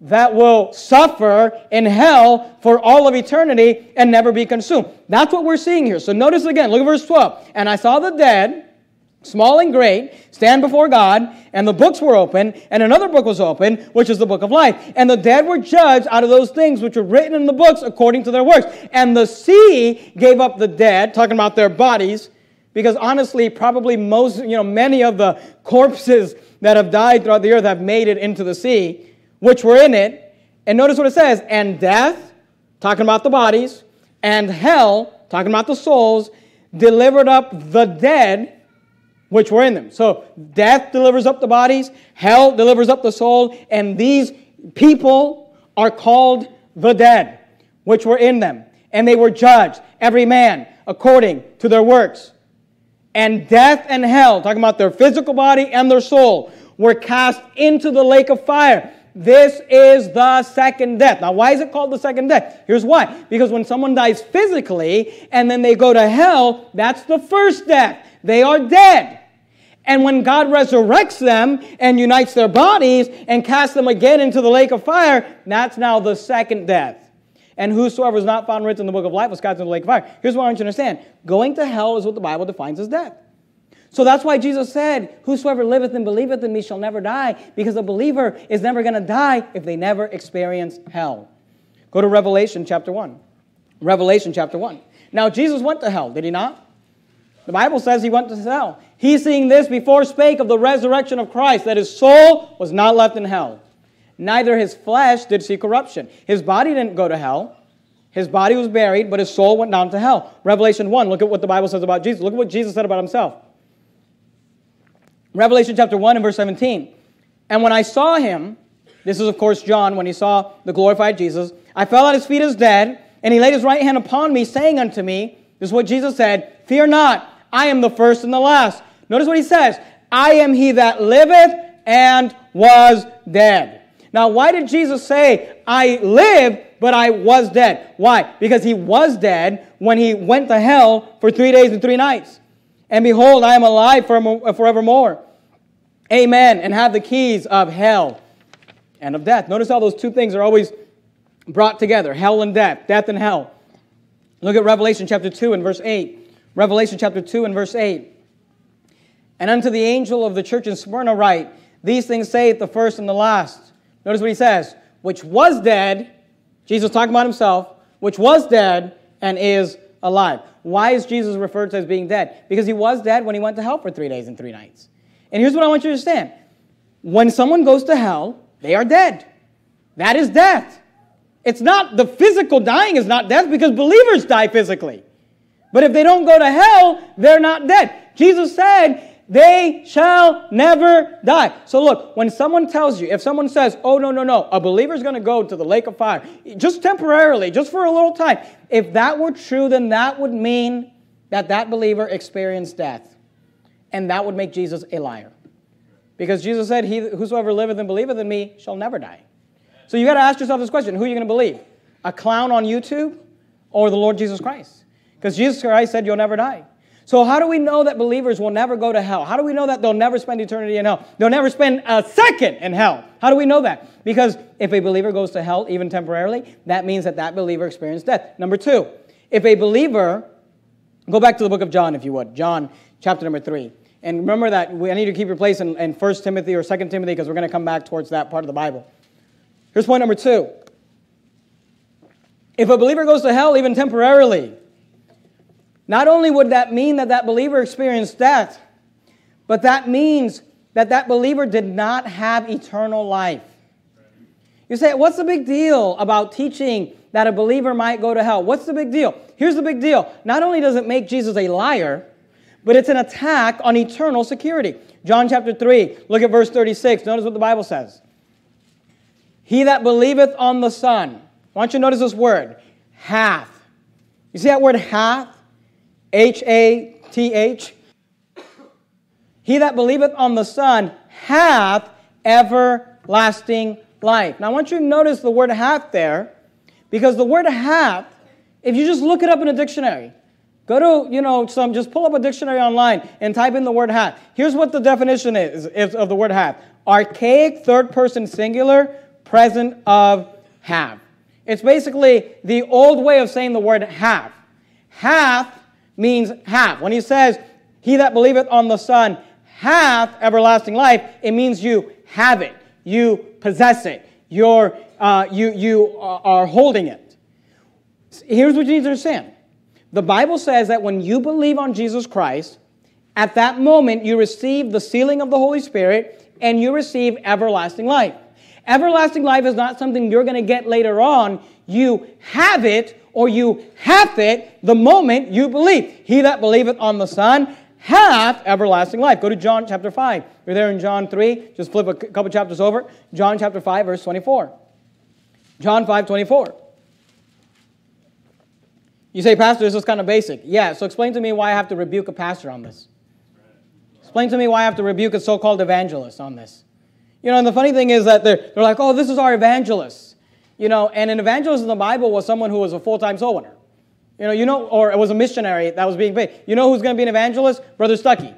that will suffer in hell for all of eternity and never be consumed. That's what we're seeing here. So notice again, look at verse 12. And I saw the dead small and great, stand before God, and the books were open, and another book was open, which is the book of life. And the dead were judged out of those things which were written in the books according to their works. And the sea gave up the dead, talking about their bodies, because honestly, probably most, you know, many of the corpses that have died throughout the earth have made it into the sea, which were in it. And notice what it says, and death, talking about the bodies, and hell, talking about the souls, delivered up the dead which were in them. So death delivers up the bodies, hell delivers up the soul, and these people are called the dead, which were in them. And they were judged, every man according to their works. And death and hell, talking about their physical body and their soul, were cast into the lake of fire. This is the second death. Now, why is it called the second death? Here's why. Because when someone dies physically and then they go to hell, that's the first death. They are dead. And when God resurrects them and unites their bodies and casts them again into the lake of fire, that's now the second death. And whosoever is not found written in the book of life was cast into the lake of fire. Here's what I want you to understand going to hell is what the Bible defines as death. So that's why Jesus said, Whosoever liveth and believeth in me shall never die, because a believer is never going to die if they never experience hell. Go to Revelation chapter 1. Revelation chapter 1. Now, Jesus went to hell, did he not? The Bible says he went to hell. He, seeing this, before spake of the resurrection of Christ, that his soul was not left in hell. Neither his flesh did see corruption. His body didn't go to hell. His body was buried, but his soul went down to hell. Revelation 1, look at what the Bible says about Jesus. Look at what Jesus said about himself. Revelation chapter 1 and verse 17. And when I saw him, this is of course John, when he saw the glorified Jesus, I fell at his feet as dead, and he laid his right hand upon me, saying unto me, This is what Jesus said, Fear not. I am the first and the last. Notice what he says I am he that liveth and was dead. Now, why did Jesus say, I live, but I was dead? Why? Because he was dead when he went to hell for three days and three nights. And behold, I am alive uh, forevermore. Amen. And have the keys of hell and of death. Notice how those two things are always brought together hell and death, death and hell. Look at Revelation chapter 2 and verse 8. Revelation chapter 2 and verse 8. And unto the angel of the church in Smyrna write, These things saith the first and the last. Notice what he says, which was dead, Jesus talking about himself, which was dead and is alive. Why is Jesus referred to as being dead? Because he was dead when he went to hell for three days and three nights. And here's what I want you to understand when someone goes to hell, they are dead. That is death. It's not, the physical dying is not death because believers die physically. But if they don't go to hell, they're not dead. Jesus said, they shall never die. So look, when someone tells you, if someone says, oh, no, no, no, a believer is going to go to the lake of fire, just temporarily, just for a little time, if that were true, then that would mean that that believer experienced death. And that would make Jesus a liar. Because Jesus said, he, whosoever liveth and believeth in me shall never die. So you got to ask yourself this question who are you going to believe? A clown on YouTube or the Lord Jesus Christ? Because Jesus Christ said, You'll never die. So, how do we know that believers will never go to hell? How do we know that they'll never spend eternity in hell? They'll never spend a second in hell. How do we know that? Because if a believer goes to hell, even temporarily, that means that that believer experienced death. Number two, if a believer, go back to the book of John, if you would, John chapter number three. And remember that we, I need to keep your place in, in 1 Timothy or 2 Timothy because we're going to come back towards that part of the Bible. Here's point number two. If a believer goes to hell, even temporarily, not only would that mean that that believer experienced death, but that means that that believer did not have eternal life. You say, what's the big deal about teaching that a believer might go to hell? What's the big deal? Here's the big deal. Not only does it make Jesus a liar, but it's an attack on eternal security. John chapter 3, look at verse 36. Notice what the Bible says. He that believeth on the Son, I want you to notice this word, hath. You see that word hath? H A T H. He that believeth on the Son hath everlasting life. Now I want you to notice the word hath there, because the word hath, if you just look it up in a dictionary, go to, you know, some, just pull up a dictionary online and type in the word hath. Here's what the definition is, is of the word hath. Archaic third person singular, present of have. It's basically the old way of saying the word have. Hath means have. When he says, He that believeth on the Son hath everlasting life, it means you have it, you possess it, You're, uh, you, you are holding it. Here's what you need to understand the Bible says that when you believe on Jesus Christ, at that moment you receive the sealing of the Holy Spirit and you receive everlasting life. Everlasting life is not something you're going to get later on. You have it or you have it the moment you believe. He that believeth on the Son hath everlasting life. Go to John chapter 5. You're there in John 3. Just flip a couple chapters over. John chapter 5, verse 24. John 5, 24. You say, Pastor, this is kind of basic. Yeah, so explain to me why I have to rebuke a pastor on this. Explain to me why I have to rebuke a so called evangelist on this. You know, and the funny thing is that they're, they're like, oh, this is our evangelist. You know, and an evangelist in the Bible was someone who was a full time soul winner. You know, you know, or it was a missionary that was being paid. You know who's going to be an evangelist? Brother Stuckey.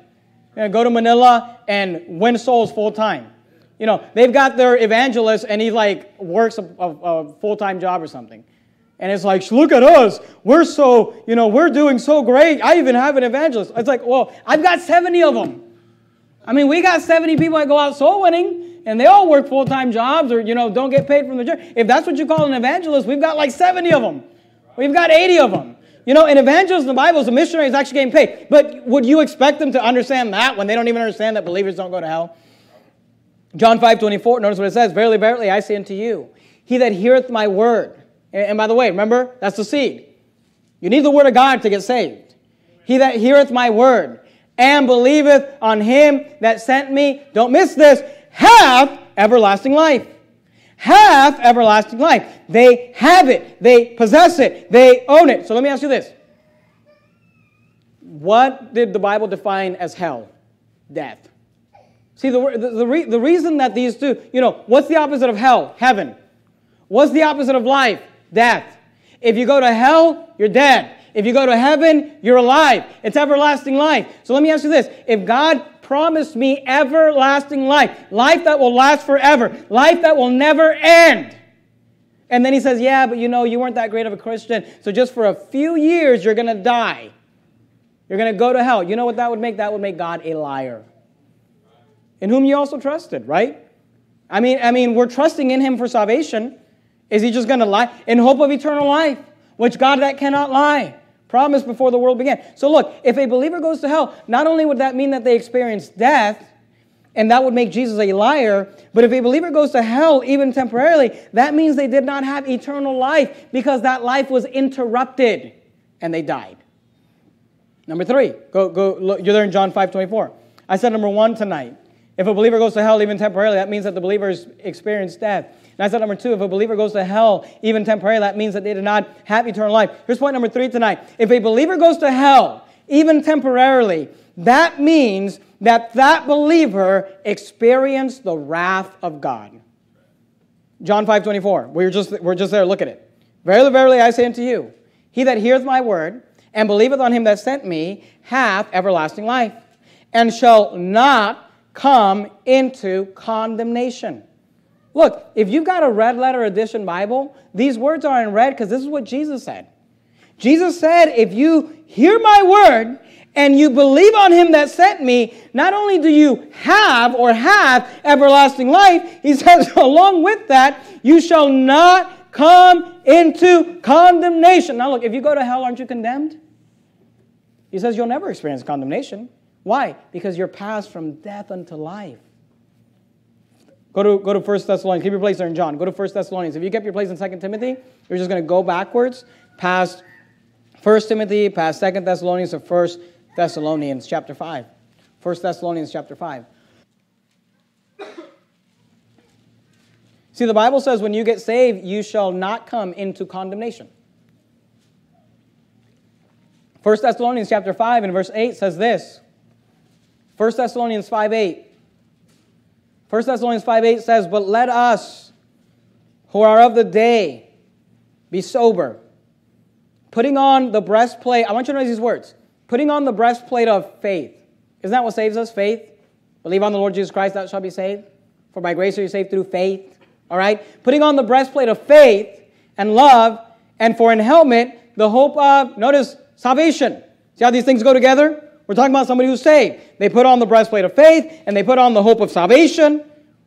You know, go to Manila and win souls full time. You know, they've got their evangelist and he like works a, a, a full time job or something. And it's like, look at us. We're so, you know, we're doing so great. I even have an evangelist. It's like, well, I've got 70 of them. I mean, we got 70 people that go out soul winning and they all work full time jobs or, you know, don't get paid from the church. If that's what you call an evangelist, we've got like 70 of them. We've got 80 of them. You know, an evangelist in the Bible is a missionary is actually getting paid. But would you expect them to understand that when they don't even understand that believers don't go to hell? John 5 24, notice what it says Verily, verily, I say unto you, he that heareth my word. And by the way, remember, that's the seed. You need the word of God to get saved. He that heareth my word and believeth on him that sent me, don't miss this, have everlasting life have everlasting life. They have it, they possess it, they own it. So let me ask you this What did the Bible define as hell? Death. See, the, the, the, re, the reason that these two, you know, what's the opposite of hell? Heaven. What's the opposite of life? Death. If you go to hell, you're dead. If you go to heaven, you're alive. It's everlasting life. So let me ask you this. If God promised me everlasting life, life that will last forever, life that will never end. And then he says, Yeah, but you know, you weren't that great of a Christian, so just for a few years, you're going to die. You're going to go to hell. You know what that would make? That would make God a liar. In whom you also trusted, right? I mean, I mean, we're trusting in him for salvation. Is he just going to lie? In hope of eternal life, which God that cannot lie promised before the world began. So look, if a believer goes to hell, not only would that mean that they experience death, and that would make Jesus a liar, but if a believer goes to hell, even temporarily, that means they did not have eternal life because that life was interrupted and they died. Number three, go, go, look, you're there in John 5 24. I said number one tonight. If a believer goes to hell, even temporarily, that means that the believer has experienced death. Said number two, if a believer goes to hell, even temporarily, that means that they did not have eternal life. Here's point number three tonight. If a believer goes to hell, even temporarily, that means that that believer experienced the wrath of God. John 5 24. We're just, we're just there. Look at it. Verily, verily, I say unto you, he that heareth my word and believeth on him that sent me hath everlasting life, and shall not come into condemnation Look, if you've got a red letter edition Bible, these words are in red because this is what Jesus said. Jesus said, if you hear my word and you believe on him that sent me, not only do you have or have everlasting life, he says, along with that, you shall not come into condemnation. Now, look, if you go to hell, aren't you condemned? He says you'll never experience condemnation. Why? Because you're passed from death unto life. Go to, go to 1 Thessalonians. Keep your place there in John. Go to 1 Thessalonians. If you kept your place in 2 Timothy, you're just going to go backwards past 1 Timothy, past 2 Thessalonians to 1 Thessalonians chapter 5. 1 Thessalonians chapter 5. See, the Bible says when you get saved, you shall not come into condemnation. 1 Thessalonians chapter 5 and verse 8 says this 1 Thessalonians 5 8. 1 Thessalonians 5 8 says, But let us who are of the day be sober, putting on the breastplate. I want you to know these words putting on the breastplate of faith. Isn't that what saves us? Faith? Believe on the Lord Jesus Christ, thou shalt be saved. For by grace are you saved through faith. All right? Putting on the breastplate of faith and love, and for an helmet, the hope of, notice, salvation. See how these things go together? We're talking about somebody who's saved. They put on the breastplate of faith and they put on the hope of salvation.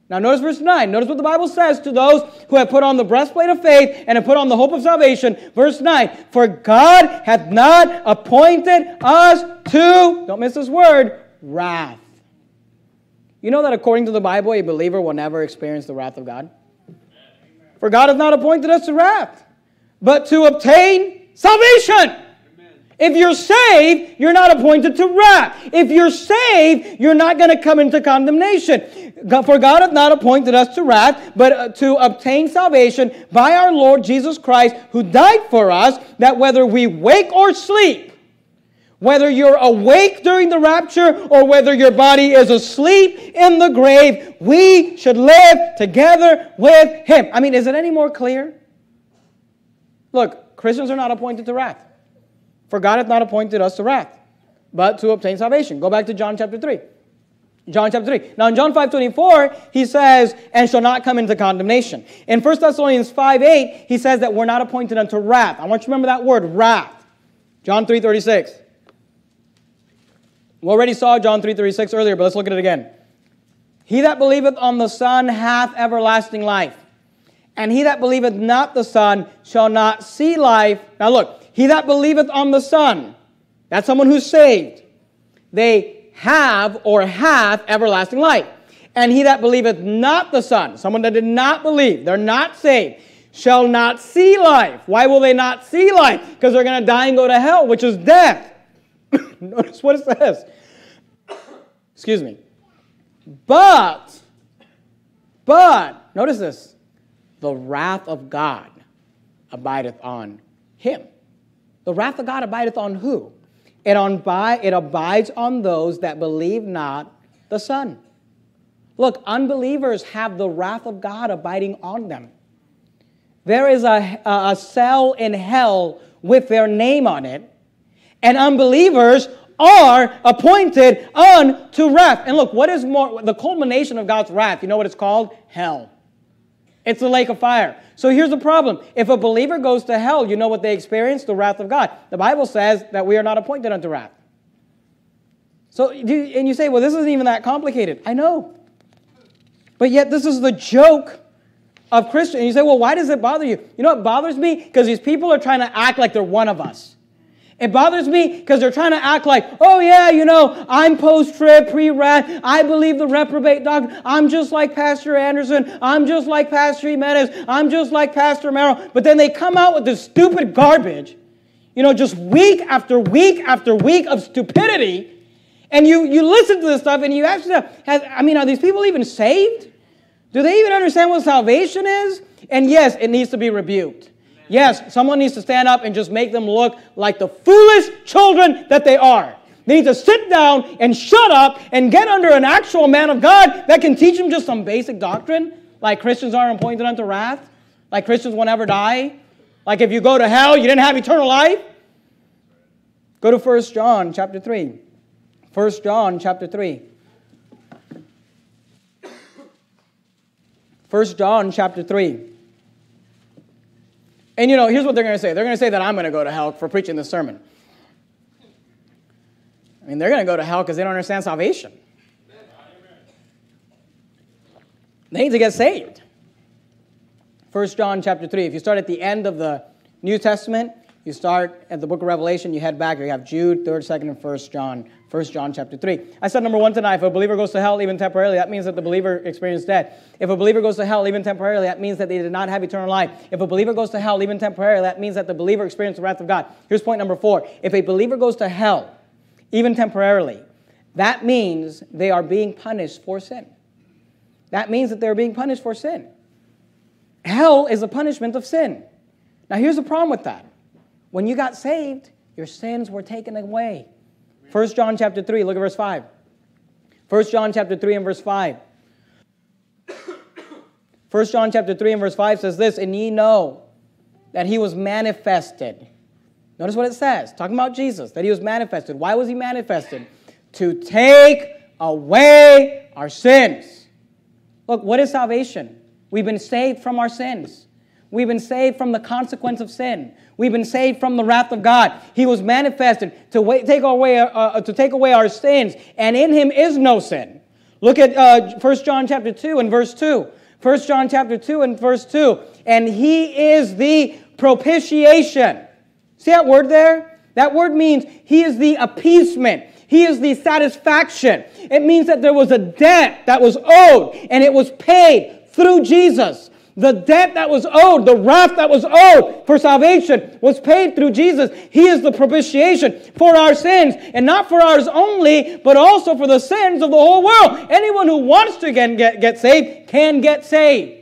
Now, notice verse 9. Notice what the Bible says to those who have put on the breastplate of faith and have put on the hope of salvation. Verse 9 For God hath not appointed us to, don't miss this word, wrath. You know that according to the Bible, a believer will never experience the wrath of God? For God hath not appointed us to wrath, but to obtain salvation. If you're saved, you're not appointed to wrath. If you're saved, you're not going to come into condemnation. For God hath not appointed us to wrath, but uh, to obtain salvation by our Lord Jesus Christ, who died for us, that whether we wake or sleep, whether you're awake during the rapture or whether your body is asleep in the grave, we should live together with Him. I mean, is it any more clear? Look, Christians are not appointed to wrath. For God hath not appointed us to wrath, but to obtain salvation. Go back to John chapter 3. John chapter 3. Now in John 5 24, he says, and shall not come into condemnation. In 1 Thessalonians 5 8, he says that we're not appointed unto wrath. I want you to remember that word, wrath. John 3 36. We already saw John 3 36 earlier, but let's look at it again. He that believeth on the Son hath everlasting life. And he that believeth not the Son shall not see life. Now look, he that believeth on the Son, that's someone who's saved, they have or hath everlasting life. And he that believeth not the Son, someone that did not believe, they're not saved, shall not see life. Why will they not see life? Because they're going to die and go to hell, which is death. Notice what it says. Excuse me. But, but, notice this the wrath of God abideth on him. The wrath of God abideth on who? It, on, it abides on those that believe not the Son. Look, unbelievers have the wrath of God abiding on them. There is a, a cell in hell with their name on it, and unbelievers are appointed unto wrath. And look, what is more, the culmination of God's wrath, you know what it's called? Hell. It's the lake of fire. So here's the problem. If a believer goes to hell, you know what they experience? The wrath of God. The Bible says that we are not appointed unto wrath. So, and you say, well, this isn't even that complicated. I know. But yet, this is the joke of Christians. And you say, well, why does it bother you? You know what bothers me? Because these people are trying to act like they're one of us. It bothers me because they're trying to act like, oh yeah, you know, I'm post-trib, pre-wrath. I believe the reprobate doctrine. I'm just like Pastor Anderson. I'm just like Pastor Jimenez. I'm just like Pastor Merrill. But then they come out with this stupid garbage, you know, just week after week after week of stupidity. And you, you listen to this stuff and you actually, have, I mean, are these people even saved? Do they even understand what salvation is? And yes, it needs to be rebuked. Yes, someone needs to stand up and just make them look like the foolish children that they are. They need to sit down and shut up and get under an actual man of God that can teach them just some basic doctrine, like Christians aren't appointed unto wrath, like Christians will never die, like if you go to hell, you didn't have eternal life. Go to 1 John chapter 3. 1 John chapter 3. 1 John chapter 3. And you know, here's what they're going to say they're going to say that I'm going to go to hell for preaching this sermon. I mean, they're going to go to hell because they don't understand salvation. They need to get saved. 1 John chapter 3. If you start at the end of the New Testament, you start at the book of Revelation, you head back, you have Jude, 3rd, 2nd, and 1st John. 1 John chapter 3. I said number one tonight, if a believer goes to hell even temporarily, that means that the believer experienced death. If a believer goes to hell even temporarily, that means that they did not have eternal life. If a believer goes to hell even temporarily, that means that the believer experienced the wrath of God. Here's point number four. If a believer goes to hell even temporarily, that means they are being punished for sin. That means that they're being punished for sin. Hell is a punishment of sin. Now, here's the problem with that. When you got saved, your sins were taken away. 1 John chapter 3, look at verse 5. 1 John chapter 3 and verse 5. 1 John chapter 3 and verse 5 says this, and ye know that he was manifested. Notice what it says, talking about Jesus, that he was manifested. Why was he manifested? To take away our sins. Look, what is salvation? We've been saved from our sins. We've been saved from the consequence of sin. We've been saved from the wrath of God. He was manifested to take away, uh, uh, to take away our sins, and in him is no sin. Look at uh, 1 John chapter 2 and verse 2. 1 John chapter 2 and verse 2. And he is the propitiation. See that word there? That word means he is the appeasement. He is the satisfaction. It means that there was a debt that was owed and it was paid through Jesus. The debt that was owed, the wrath that was owed for salvation was paid through Jesus. He is the propitiation for our sins, and not for ours only, but also for the sins of the whole world. Anyone who wants to get, get, get saved can get saved.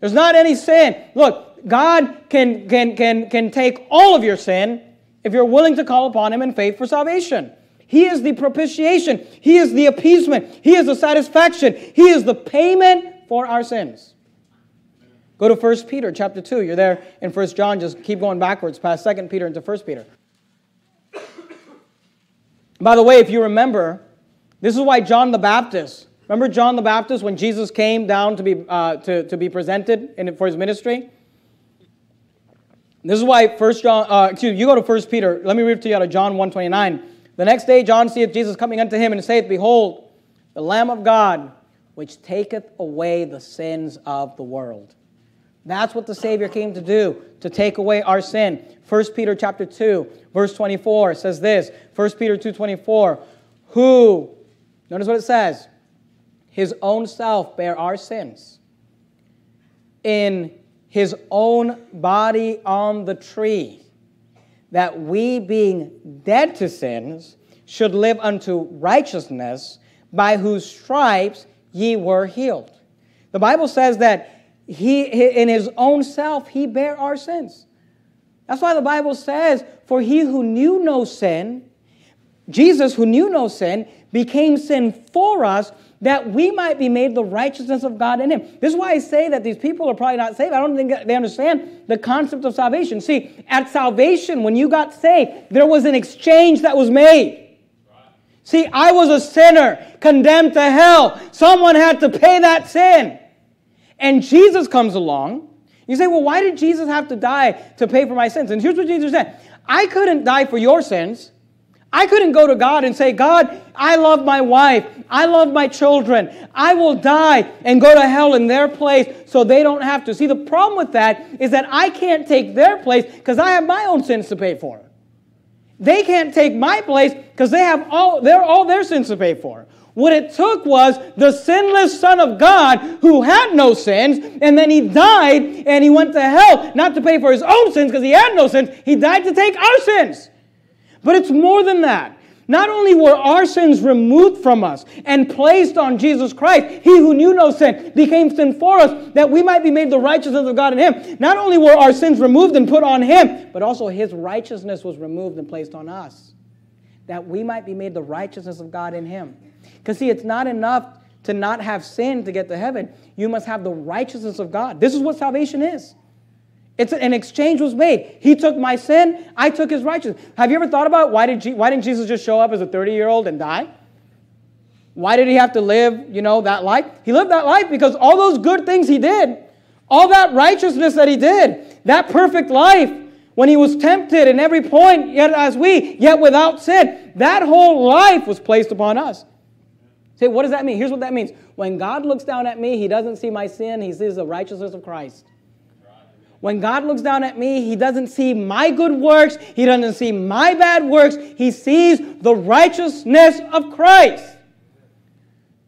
There's not any sin. Look, God can, can, can, can take all of your sin if you're willing to call upon Him in faith for salvation. He is the propitiation. He is the appeasement. He is the satisfaction. He is the payment for our sins. Go to 1 Peter chapter 2. You're there in 1 John. Just keep going backwards past 2 Peter into 1 Peter. By the way, if you remember, this is why John the Baptist, remember John the Baptist when Jesus came down to be, uh, to, to be presented in, for his ministry? This is why First John, uh, excuse me, you go to 1 Peter. Let me read to you out of John 129. The next day John seeth Jesus coming unto him and saith, Behold, the Lamb of God, which taketh away the sins of the world. That's what the Savior came to do, to take away our sin. 1 Peter chapter 2, verse 24 says this. 1 Peter 2:24, who, notice what it says, his own self bare our sins in his own body on the tree that we, being dead to sins, should live unto righteousness, by whose stripes ye were healed. The Bible says that he, in his own self, he bare our sins. That's why the Bible says, For he who knew no sin, Jesus, who knew no sin, became sin for us that we might be made the righteousness of God in him. This is why I say that these people are probably not saved. I don't think they understand the concept of salvation. See, at salvation, when you got saved, there was an exchange that was made. See, I was a sinner condemned to hell. Someone had to pay that sin. And Jesus comes along. You say, well, why did Jesus have to die to pay for my sins? And here's what Jesus said I couldn't die for your sins. I couldn't go to God and say, God, I love my wife. I love my children. I will die and go to hell in their place so they don't have to. See, the problem with that is that I can't take their place because I have my own sins to pay for. They can't take my place because they have all, their, all their sins to pay for. What it took was the sinless Son of God who had no sins, and then he died and he went to hell, not to pay for his own sins because he had no sins. He died to take our sins. But it's more than that. Not only were our sins removed from us and placed on Jesus Christ, he who knew no sin became sin for us, that we might be made the righteousness of God in him. Not only were our sins removed and put on him, but also his righteousness was removed and placed on us, that we might be made the righteousness of God in him. Because, see, it's not enough to not have sin to get to heaven, you must have the righteousness of God. This is what salvation is. It's an exchange was made. He took my sin, I took his righteousness. Have you ever thought about why, did why didn't Jesus just show up as a 30 year old and die? Why did he have to live, you know, that life? He lived that life because all those good things he did, all that righteousness that he did, that perfect life, when he was tempted in every point, yet as we, yet without sin, that whole life was placed upon us. What does that mean? Here's what that means. When God looks down at me, he doesn't see my sin, he sees the righteousness of Christ. When God looks down at me, He doesn't see my good works, He doesn't see my bad works, He sees the righteousness of Christ.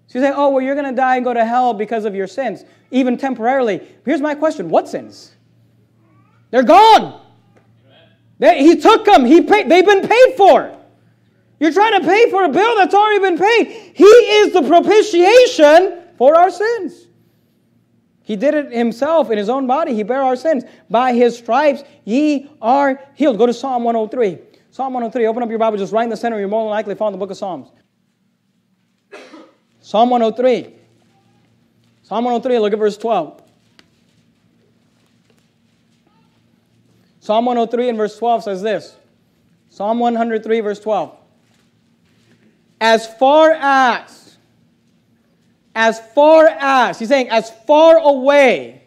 So you say, oh, well, you're going to die and go to hell because of your sins, even temporarily. Here's my question What sins? They're gone. They, he took them, he paid, they've been paid for. You're trying to pay for a bill that's already been paid. He is the propitiation for our sins. He did it himself in his own body. He bare our sins. By his stripes ye are healed. Go to Psalm 103. Psalm 103. Open up your Bible just right in the center. You're more than likely found the book of Psalms. Psalm 103. Psalm 103, look at verse 12. Psalm 103 and verse 12 says this Psalm 103, verse 12. As far as, as far as, he's saying, as far away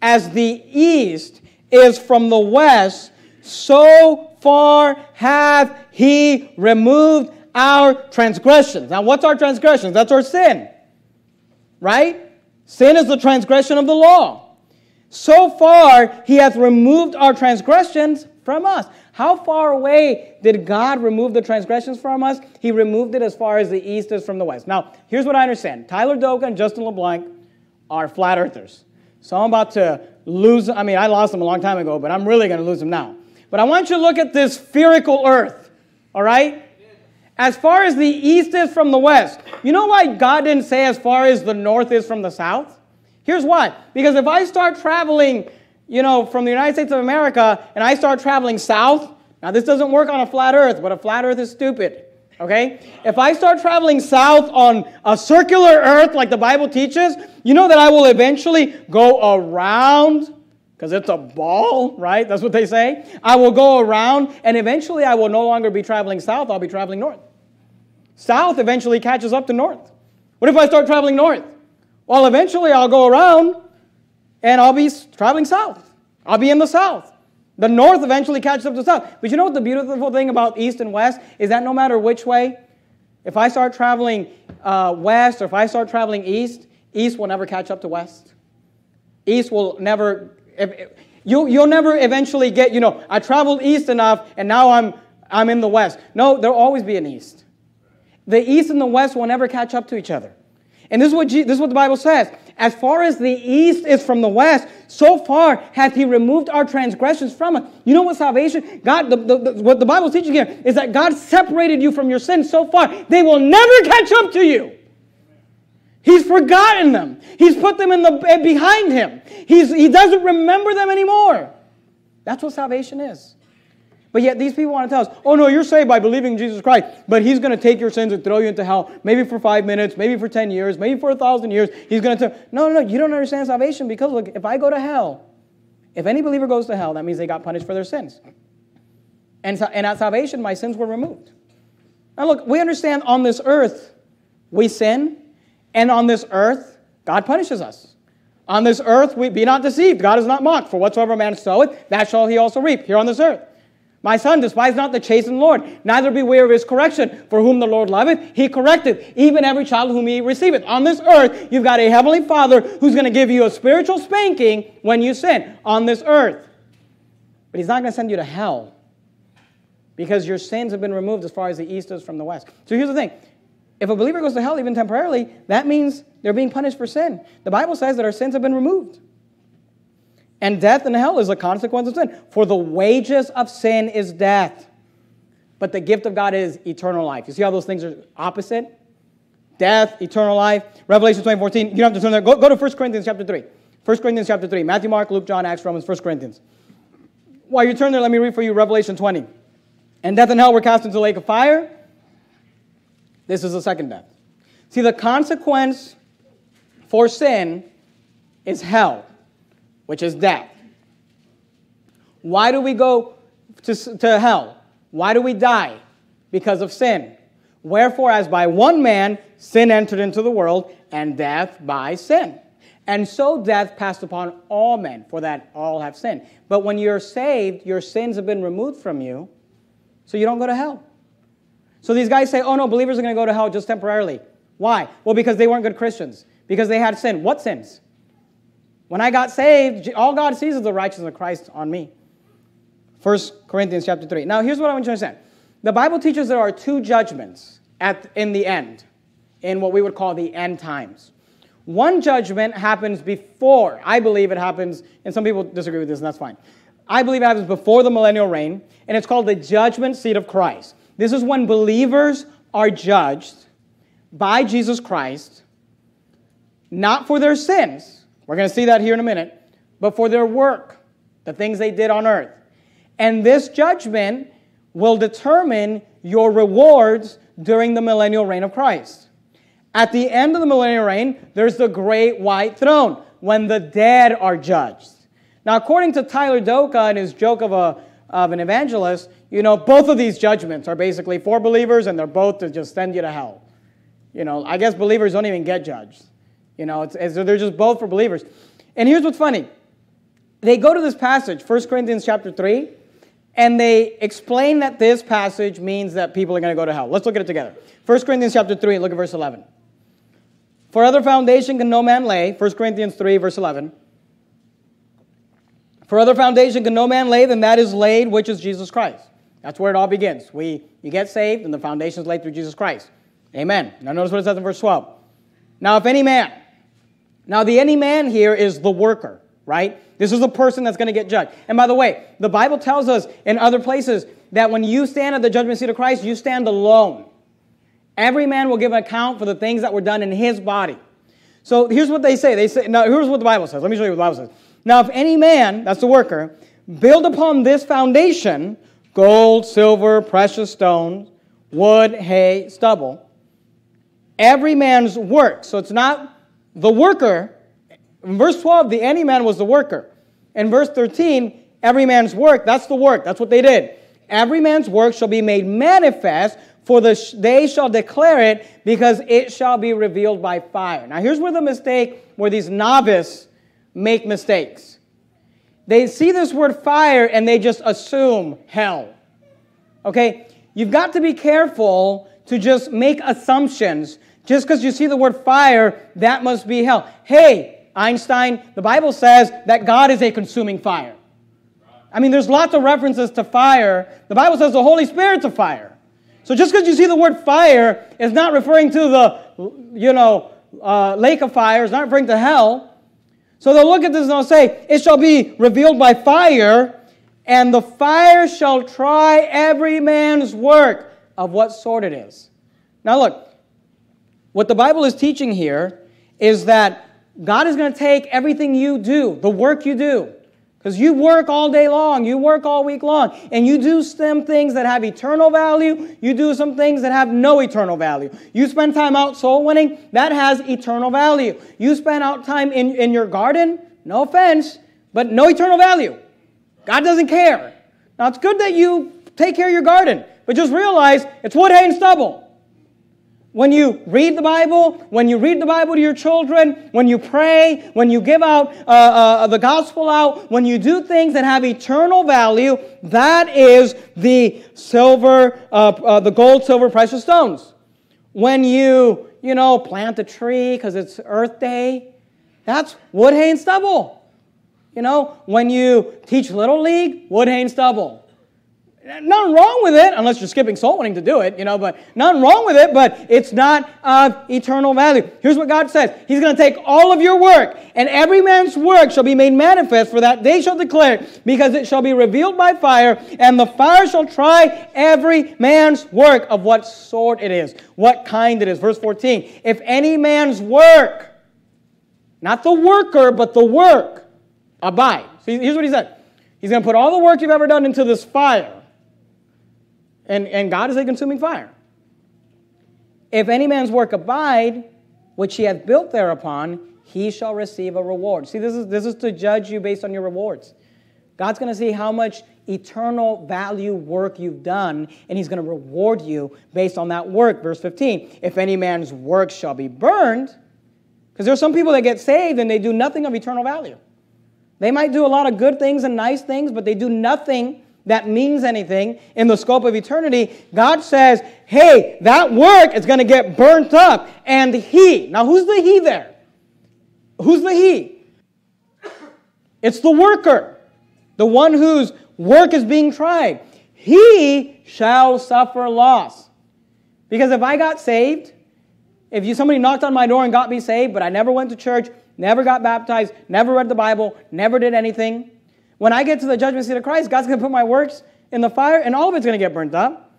as the east is from the west, so far hath he removed our transgressions. Now, what's our transgressions? That's our sin, right? Sin is the transgression of the law. So far, he hath removed our transgressions from us. How far away did God remove the transgressions from us? He removed it as far as the east is from the west. Now, here's what I understand Tyler Doka and Justin LeBlanc are flat earthers. So I'm about to lose, I mean, I lost them a long time ago, but I'm really going to lose them now. But I want you to look at this spherical earth, all right? As far as the east is from the west, you know why God didn't say as far as the north is from the south? Here's why. Because if I start traveling, you know, from the United States of America and I start traveling south, now this doesn't work on a flat earth, but a flat earth is stupid. Okay? If I start traveling south on a circular earth like the Bible teaches, you know that I will eventually go around because it's a ball, right? That's what they say. I will go around and eventually I will no longer be traveling south, I'll be traveling north. South eventually catches up to north. What if I start traveling north? Well, eventually I'll go around and I'll be traveling south. I'll be in the south. The north eventually catches up to the south. But you know what the beautiful thing about east and west is that no matter which way, if I start traveling uh, west or if I start traveling east, east will never catch up to west. East will never, if, if, you'll, you'll never eventually get, you know, I traveled east enough and now I'm, I'm in the west. No, there'll always be an east. The east and the west will never catch up to each other. And this is what, this is what the Bible says. As far as the east is from the west, so far hath he removed our transgressions from us. You know what salvation? God, the, the, the, what the Bible is teaching here is that God separated you from your sins so far, they will never catch up to you. He's forgotten them. He's put them in the eh, behind him. He's, he doesn't remember them anymore. That's what salvation is. But yet these people want to tell us, oh no, you're saved by believing in Jesus Christ, but he's going to take your sins and throw you into hell, maybe for five minutes, maybe for 10 years, maybe for a thousand years. He's going to, no, no, no, you don't understand salvation because look, if I go to hell, if any believer goes to hell, that means they got punished for their sins. And, and at salvation, my sins were removed. Now look, we understand on this earth, we sin, and on this earth, God punishes us. On this earth, we be not deceived. God is not mocked. For whatsoever man soweth, that shall he also reap here on this earth. My son, despise not the chastened Lord, neither beware of his correction. For whom the Lord loveth, he correcteth, even every child whom he receiveth. On this earth, you've got a heavenly father who's going to give you a spiritual spanking when you sin on this earth. But he's not going to send you to hell because your sins have been removed as far as the east is from the west. So here's the thing if a believer goes to hell, even temporarily, that means they're being punished for sin. The Bible says that our sins have been removed. And death and hell is a consequence of sin. For the wages of sin is death. But the gift of God is eternal life. You see how those things are opposite? Death, eternal life. Revelation 20, 14. You don't have to turn there. Go, go to 1 Corinthians chapter 3. 1 Corinthians chapter 3. Matthew, Mark, Luke, John, Acts, Romans, 1 Corinthians. While you turn there, let me read for you Revelation 20. And death and hell were cast into the lake of fire. This is the second death. See, the consequence for sin is hell which is death. Why do we go to, to hell? Why do we die? Because of sin. Wherefore, as by one man sin entered into the world, and death by sin. And so death passed upon all men, for that all have sinned. But when you're saved, your sins have been removed from you, so you don't go to hell. So these guys say, oh no, believers are going to go to hell just temporarily. Why? Well, because they weren't good Christians. Because they had sin. What sins? When I got saved, all God sees is the righteousness of Christ on me. 1 Corinthians chapter 3. Now, here's what I want you to understand. The Bible teaches there are two judgments at, in the end, in what we would call the end times. One judgment happens before, I believe it happens, and some people disagree with this, and that's fine. I believe it happens before the millennial reign, and it's called the judgment seat of Christ. This is when believers are judged by Jesus Christ, not for their sins, we're going to see that here in a minute. But for their work, the things they did on earth. And this judgment will determine your rewards during the millennial reign of Christ. At the end of the millennial reign, there's the great white throne when the dead are judged. Now, according to Tyler Doka and his joke of, a, of an evangelist, you know, both of these judgments are basically for believers and they're both to just send you to hell. You know, I guess believers don't even get judged. You know, it's, it's, they're just both for believers. And here's what's funny. They go to this passage, 1 Corinthians chapter 3, and they explain that this passage means that people are going to go to hell. Let's look at it together. 1 Corinthians chapter 3, look at verse 11. For other foundation can no man lay, 1 Corinthians 3, verse 11. For other foundation can no man lay than that is laid, which is Jesus Christ. That's where it all begins. We, you get saved, and the foundation is laid through Jesus Christ. Amen. Now notice what it says in verse 12. Now, if any man, now the any man here is the worker, right? This is the person that's going to get judged. And by the way, the Bible tells us in other places that when you stand at the judgment seat of Christ, you stand alone. Every man will give an account for the things that were done in his body. So here's what they say. They say, now here's what the Bible says. Let me show you what the Bible says. Now, if any man, that's the worker, build upon this foundation gold, silver, precious stones, wood, hay, stubble, every man's work. So it's not the worker. In verse 12, the any man was the worker. In verse 13, every man's work, that's the work. That's what they did. Every man's work shall be made manifest, for the sh- they shall declare it because it shall be revealed by fire. Now, here's where the mistake, where these novice make mistakes. They see this word fire and they just assume hell. Okay? You've got to be careful to just make assumptions. Just because you see the word fire, that must be hell. Hey, Einstein, the Bible says that God is a consuming fire. I mean, there's lots of references to fire. The Bible says the Holy Spirit's a fire. So just because you see the word fire is not referring to the, you know, uh, lake of fire, it's not referring to hell. So they'll look at this and they'll say, It shall be revealed by fire, and the fire shall try every man's work of what sort it is. Now, look, what the Bible is teaching here is that God is going to take everything you do, the work you do, because you work all day long, you work all week long, and you do some things that have eternal value, you do some things that have no eternal value. You spend time out soul winning, that has eternal value. You spend out time in, in your garden, no offense, but no eternal value. God doesn't care. Now, it's good that you take care of your garden, but just realize it's wood, hay, and stubble. When you read the Bible, when you read the Bible to your children, when you pray, when you give out uh, uh, the gospel out, when you do things that have eternal value, that is the silver, uh, uh the gold, silver, precious stones. When you, you know, plant a tree because it's Earth Day, that's wood, hay, and stubble. You know, when you teach Little League, wood, hay, and stubble. Nothing wrong with it, unless you're skipping soul winning to do it, you know, but nothing wrong with it, but it's not of eternal value. Here's what God says He's going to take all of your work, and every man's work shall be made manifest, for that they shall declare, because it shall be revealed by fire, and the fire shall try every man's work of what sort it is, what kind it is. Verse 14 If any man's work, not the worker, but the work, abide. See, here's what he said He's going to put all the work you've ever done into this fire and, and God is a consuming fire. If any man's work abide, which he hath built thereupon, he shall receive a reward. See, this is, this is to judge you based on your rewards. God's going to see how much eternal value work you've done, and he's going to reward you based on that work. Verse 15 If any man's work shall be burned, because there are some people that get saved and they do nothing of eternal value. They might do a lot of good things and nice things, but they do nothing that means anything in the scope of eternity, God says, hey, that work is going to get burnt up. And He, now who's the He there? Who's the He? It's the worker, the one whose work is being tried. He shall suffer loss. Because if I got saved, if you, somebody knocked on my door and got me saved, but I never went to church, never got baptized, never read the Bible, never did anything, when I get to the judgment seat of Christ, God's going to put my works in the fire, and all of it's going to get burnt up.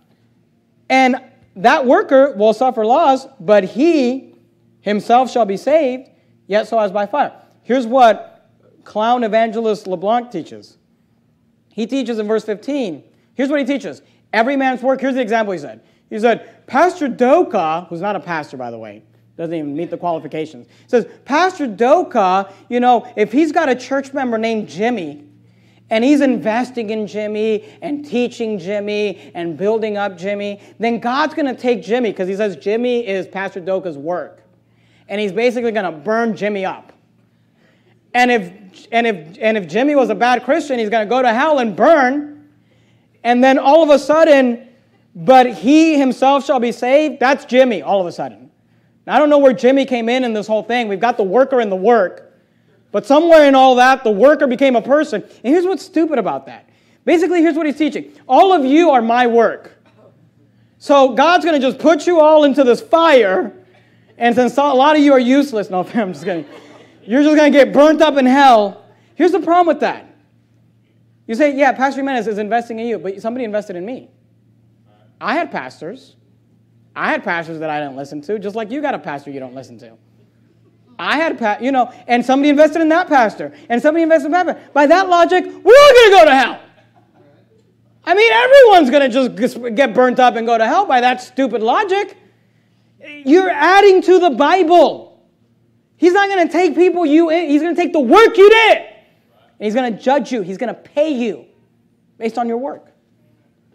And that worker will suffer loss, but he himself shall be saved, yet so as by fire. Here's what clown evangelist LeBlanc teaches. He teaches in verse 15. Here's what he teaches every man's work. Here's the example he said. He said, Pastor Doka, who's not a pastor, by the way, Doesn't even meet the qualifications. Says, Pastor Doka, you know, if he's got a church member named Jimmy, and he's investing in Jimmy and teaching Jimmy and building up Jimmy, then God's going to take Jimmy because he says Jimmy is Pastor Doka's work. And he's basically going to burn Jimmy up. And if, and, if, and if Jimmy was a bad Christian, he's going to go to hell and burn. And then all of a sudden, but he himself shall be saved, that's Jimmy all of a sudden. Now, I don't know where Jimmy came in in this whole thing. We've got the worker and the work. But somewhere in all that, the worker became a person. And here's what's stupid about that. Basically, here's what he's teaching all of you are my work. So God's going to just put you all into this fire. And since a lot of you are useless, no, I'm just kidding. You're just going to get burnt up in hell. Here's the problem with that. You say, yeah, Pastor Jimenez is investing in you, but somebody invested in me. I had pastors. I had pastors that I didn't listen to, just like you got a pastor you don't listen to. I had a pastor, you know, and somebody invested in that pastor, and somebody invested in that pastor. By that logic, we're all going to go to hell. I mean, everyone's going to just get burnt up and go to hell by that stupid logic. You're adding to the Bible. He's not going to take people you in, he's going to take the work you did. And he's going to judge you, he's going to pay you based on your work,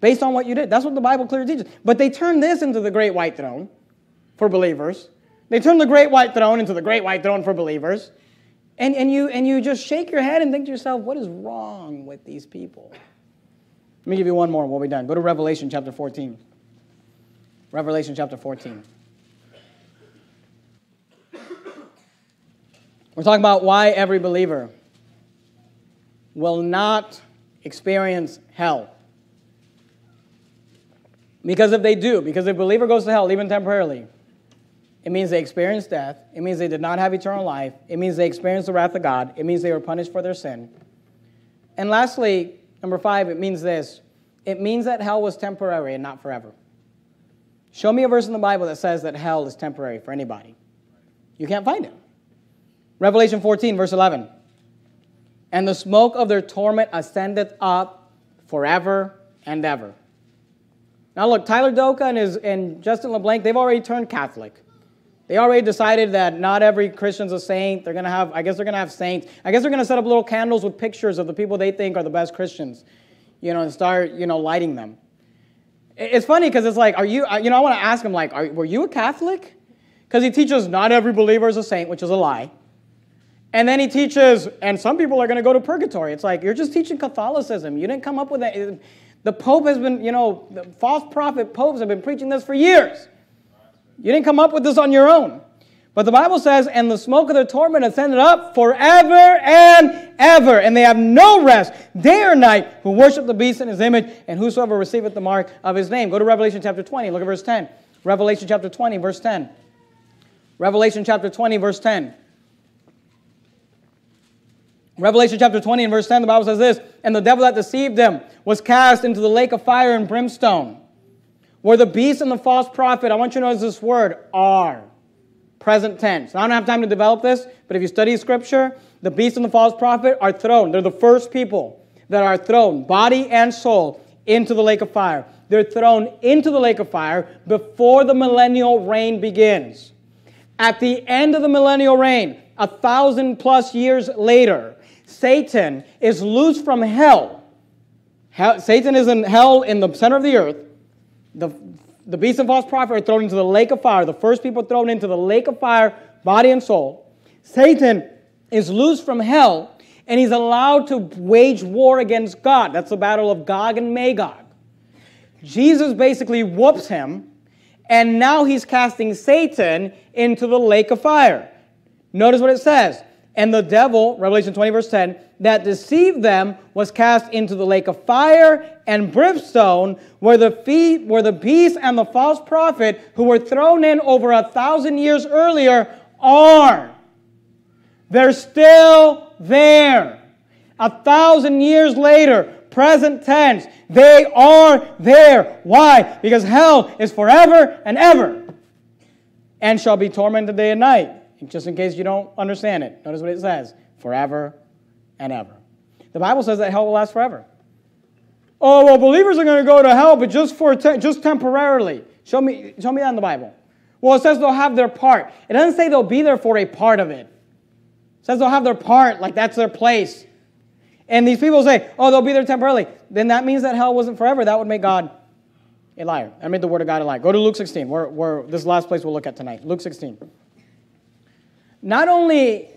based on what you did. That's what the Bible clearly teaches. But they turn this into the great white throne for believers. They turn the great white throne into the great white throne for believers. And, and, you, and you just shake your head and think to yourself, what is wrong with these people? Let me give you one more and we'll be done. Go to Revelation chapter 14. Revelation chapter 14. We're talking about why every believer will not experience hell. Because if they do, because if a believer goes to hell, even temporarily, it means they experienced death. It means they did not have eternal life. It means they experienced the wrath of God. It means they were punished for their sin. And lastly, number five, it means this it means that hell was temporary and not forever. Show me a verse in the Bible that says that hell is temporary for anybody. You can't find it. Revelation 14, verse 11. And the smoke of their torment ascendeth up forever and ever. Now, look, Tyler Doka and, his, and Justin LeBlanc, they've already turned Catholic. They already decided that not every Christian's a saint. They're going to have, I guess they're going to have saints. I guess they're going to set up little candles with pictures of the people they think are the best Christians, you know, and start, you know, lighting them. It's funny because it's like, are you, you know, I want to ask him, like, are, were you a Catholic? Because he teaches not every believer is a saint, which is a lie. And then he teaches, and some people are going to go to purgatory. It's like, you're just teaching Catholicism. You didn't come up with it. The Pope has been, you know, the false prophet popes have been preaching this for years. You didn't come up with this on your own. But the Bible says, and the smoke of their torment ascended up forever and ever. And they have no rest day or night who worship the beast in his image and whosoever receiveth the mark of his name. Go to Revelation chapter 20. Look at verse 10. Revelation chapter 20, verse 10. Revelation chapter 20, verse 10. Revelation chapter 20 and verse 10, the Bible says this And the devil that deceived them was cast into the lake of fire and brimstone where the beast and the false prophet, I want you to notice this word, are. Present tense. Now, I don't have time to develop this, but if you study scripture, the beast and the false prophet are thrown. They're the first people that are thrown, body and soul, into the lake of fire. They're thrown into the lake of fire before the millennial reign begins. At the end of the millennial reign, a thousand plus years later, Satan is loosed from hell. hell. Satan is in hell in the center of the earth the, the beast and false prophet are thrown into the lake of fire. The first people thrown into the lake of fire, body and soul. Satan is loose from hell and he's allowed to wage war against God. That's the battle of Gog and Magog. Jesus basically whoops him, and now he's casting Satan into the lake of fire. Notice what it says. And the devil, Revelation 20, verse 10, that deceived them was cast into the lake of fire and brimstone, where the, feet, where the beast and the false prophet, who were thrown in over a thousand years earlier, are. They're still there. A thousand years later, present tense, they are there. Why? Because hell is forever and ever and shall be tormented day and night. Just in case you don't understand it, notice what it says forever and ever. The Bible says that hell will last forever. Oh, well, believers are going to go to hell, but just for te- just temporarily. Show me, show me that in the Bible. Well, it says they'll have their part. It doesn't say they'll be there for a part of it. It says they'll have their part, like that's their place. And these people say, oh, they'll be there temporarily. Then that means that hell wasn't forever. That would make God a liar. I made the word of God a liar. Go to Luke 16, where, where this last place we'll look at tonight. Luke 16. Not only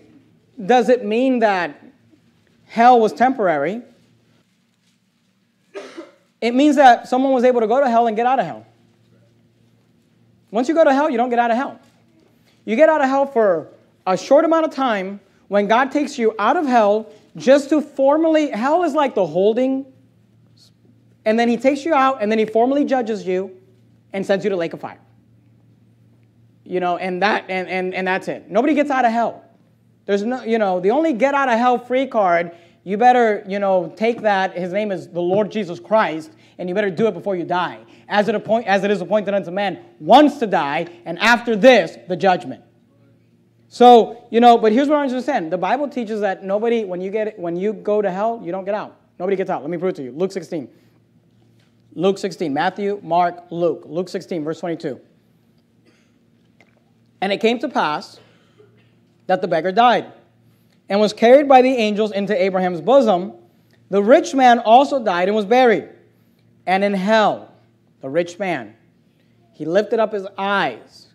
does it mean that hell was temporary, it means that someone was able to go to hell and get out of hell. Once you go to hell, you don't get out of hell. You get out of hell for a short amount of time when God takes you out of hell just to formally, hell is like the holding, and then He takes you out and then He formally judges you and sends you to lake of fire. You know, and that and, and, and that's it. Nobody gets out of hell. There's no, you know, the only get out of hell free card, you better, you know, take that. His name is the Lord Jesus Christ, and you better do it before you die. As it, appoint, as it is appointed unto man once to die, and after this, the judgment. So, you know, but here's what I understand. The Bible teaches that nobody, when you get when you go to hell, you don't get out. Nobody gets out. Let me prove it to you. Luke 16. Luke 16. Matthew, Mark, Luke. Luke 16, verse 22. And it came to pass that the beggar died and was carried by the angels into Abraham's bosom. The rich man also died and was buried. And in hell, the rich man, he lifted up his eyes.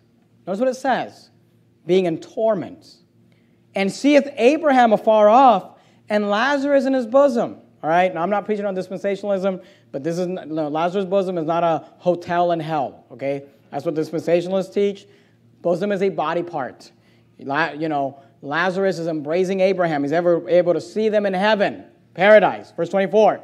Notice what it says being in torment, and seeth Abraham afar off and Lazarus in his bosom. All right, now I'm not preaching on dispensationalism, but this is no, Lazarus' bosom is not a hotel in hell. Okay, that's what dispensationalists teach. Bosom is a body part. You know, Lazarus is embracing Abraham. He's ever able to see them in heaven, paradise. Verse 24.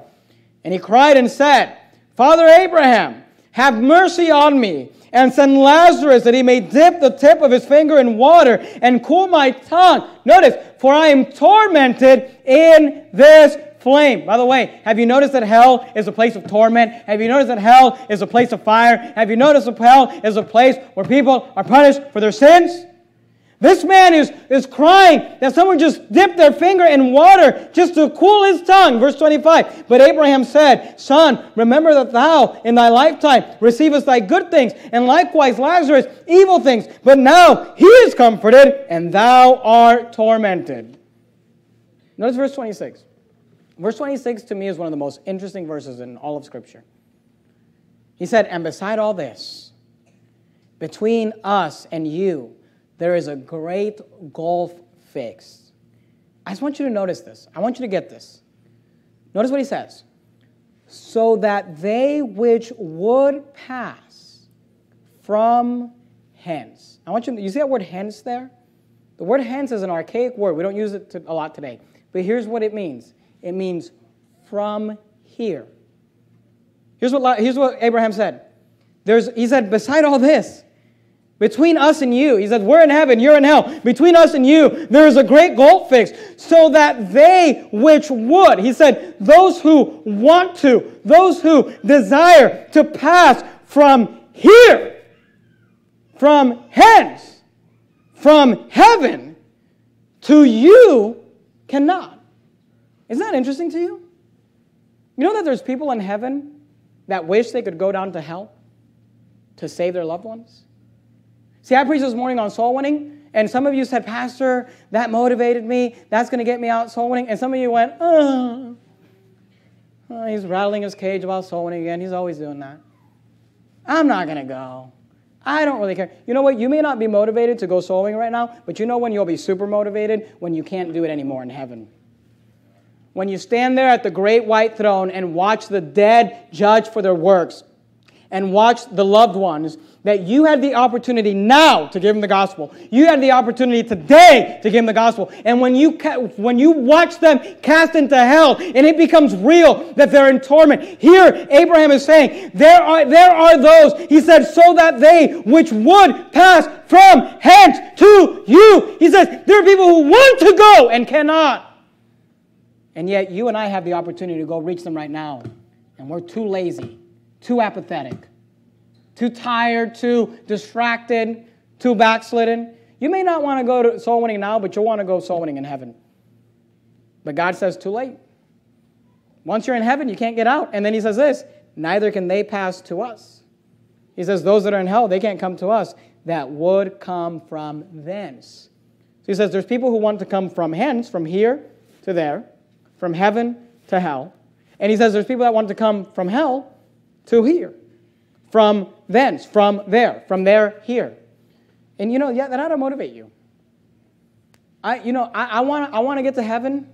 And he cried and said, Father Abraham, have mercy on me and send Lazarus that he may dip the tip of his finger in water and cool my tongue. Notice, for I am tormented in this flame. By the way, have you noticed that hell is a place of torment? Have you noticed that hell is a place of fire? Have you noticed that hell is a place where people are punished for their sins? This man is, is crying that someone just dipped their finger in water just to cool his tongue. Verse 25. But Abraham said, Son, remember that thou in thy lifetime receivest thy good things, and likewise Lazarus evil things. But now he is comforted, and thou art tormented. Notice verse 26. Verse 26 to me is one of the most interesting verses in all of Scripture. He said, And beside all this, between us and you, there is a great gulf fixed. I just want you to notice this. I want you to get this. Notice what he says. So that they which would pass from hence. I want you to, you see that word hence there? The word hence is an archaic word. We don't use it to, a lot today. But here's what it means it means from here. Here's what, here's what Abraham said. There's, he said, beside all this, between us and you, he said, We're in heaven, you're in hell. Between us and you, there is a great gulf fixed, so that they which would, he said, those who want to, those who desire to pass from here, from hence, from heaven to you cannot. Isn't that interesting to you? You know that there's people in heaven that wish they could go down to hell to save their loved ones? See, I preached this morning on soul winning, and some of you said, Pastor, that motivated me. That's going to get me out soul winning. And some of you went, oh. oh, he's rattling his cage about soul winning again. He's always doing that. I'm not going to go. I don't really care. You know what? You may not be motivated to go soul winning right now, but you know when you'll be super motivated? When you can't do it anymore in heaven. When you stand there at the great white throne and watch the dead judge for their works and watch the loved ones that you had the opportunity now to give them the gospel. You had the opportunity today to give them the gospel. And when you, when you watch them cast into hell and it becomes real that they're in torment, here Abraham is saying, there are, there are those, he said, so that they which would pass from hence to you. He says, there are people who want to go and cannot. And yet you and I have the opportunity to go reach them right now. And we're too lazy, too apathetic too tired, too distracted, too backslidden. You may not want to go to soul winning now, but you'll want to go soul winning in heaven. But God says, too late. Once you're in heaven, you can't get out. And then he says this neither can they pass to us. He says, those that are in hell, they can't come to us. that would come from thence. So he says there's people who want to come from hence, from here to there, from heaven to hell. And he says there's people that want to come from hell to here, from thence, from there, from there, here. And you know, yeah, that ought to motivate you. I, you know, I, I want I want to get to heaven.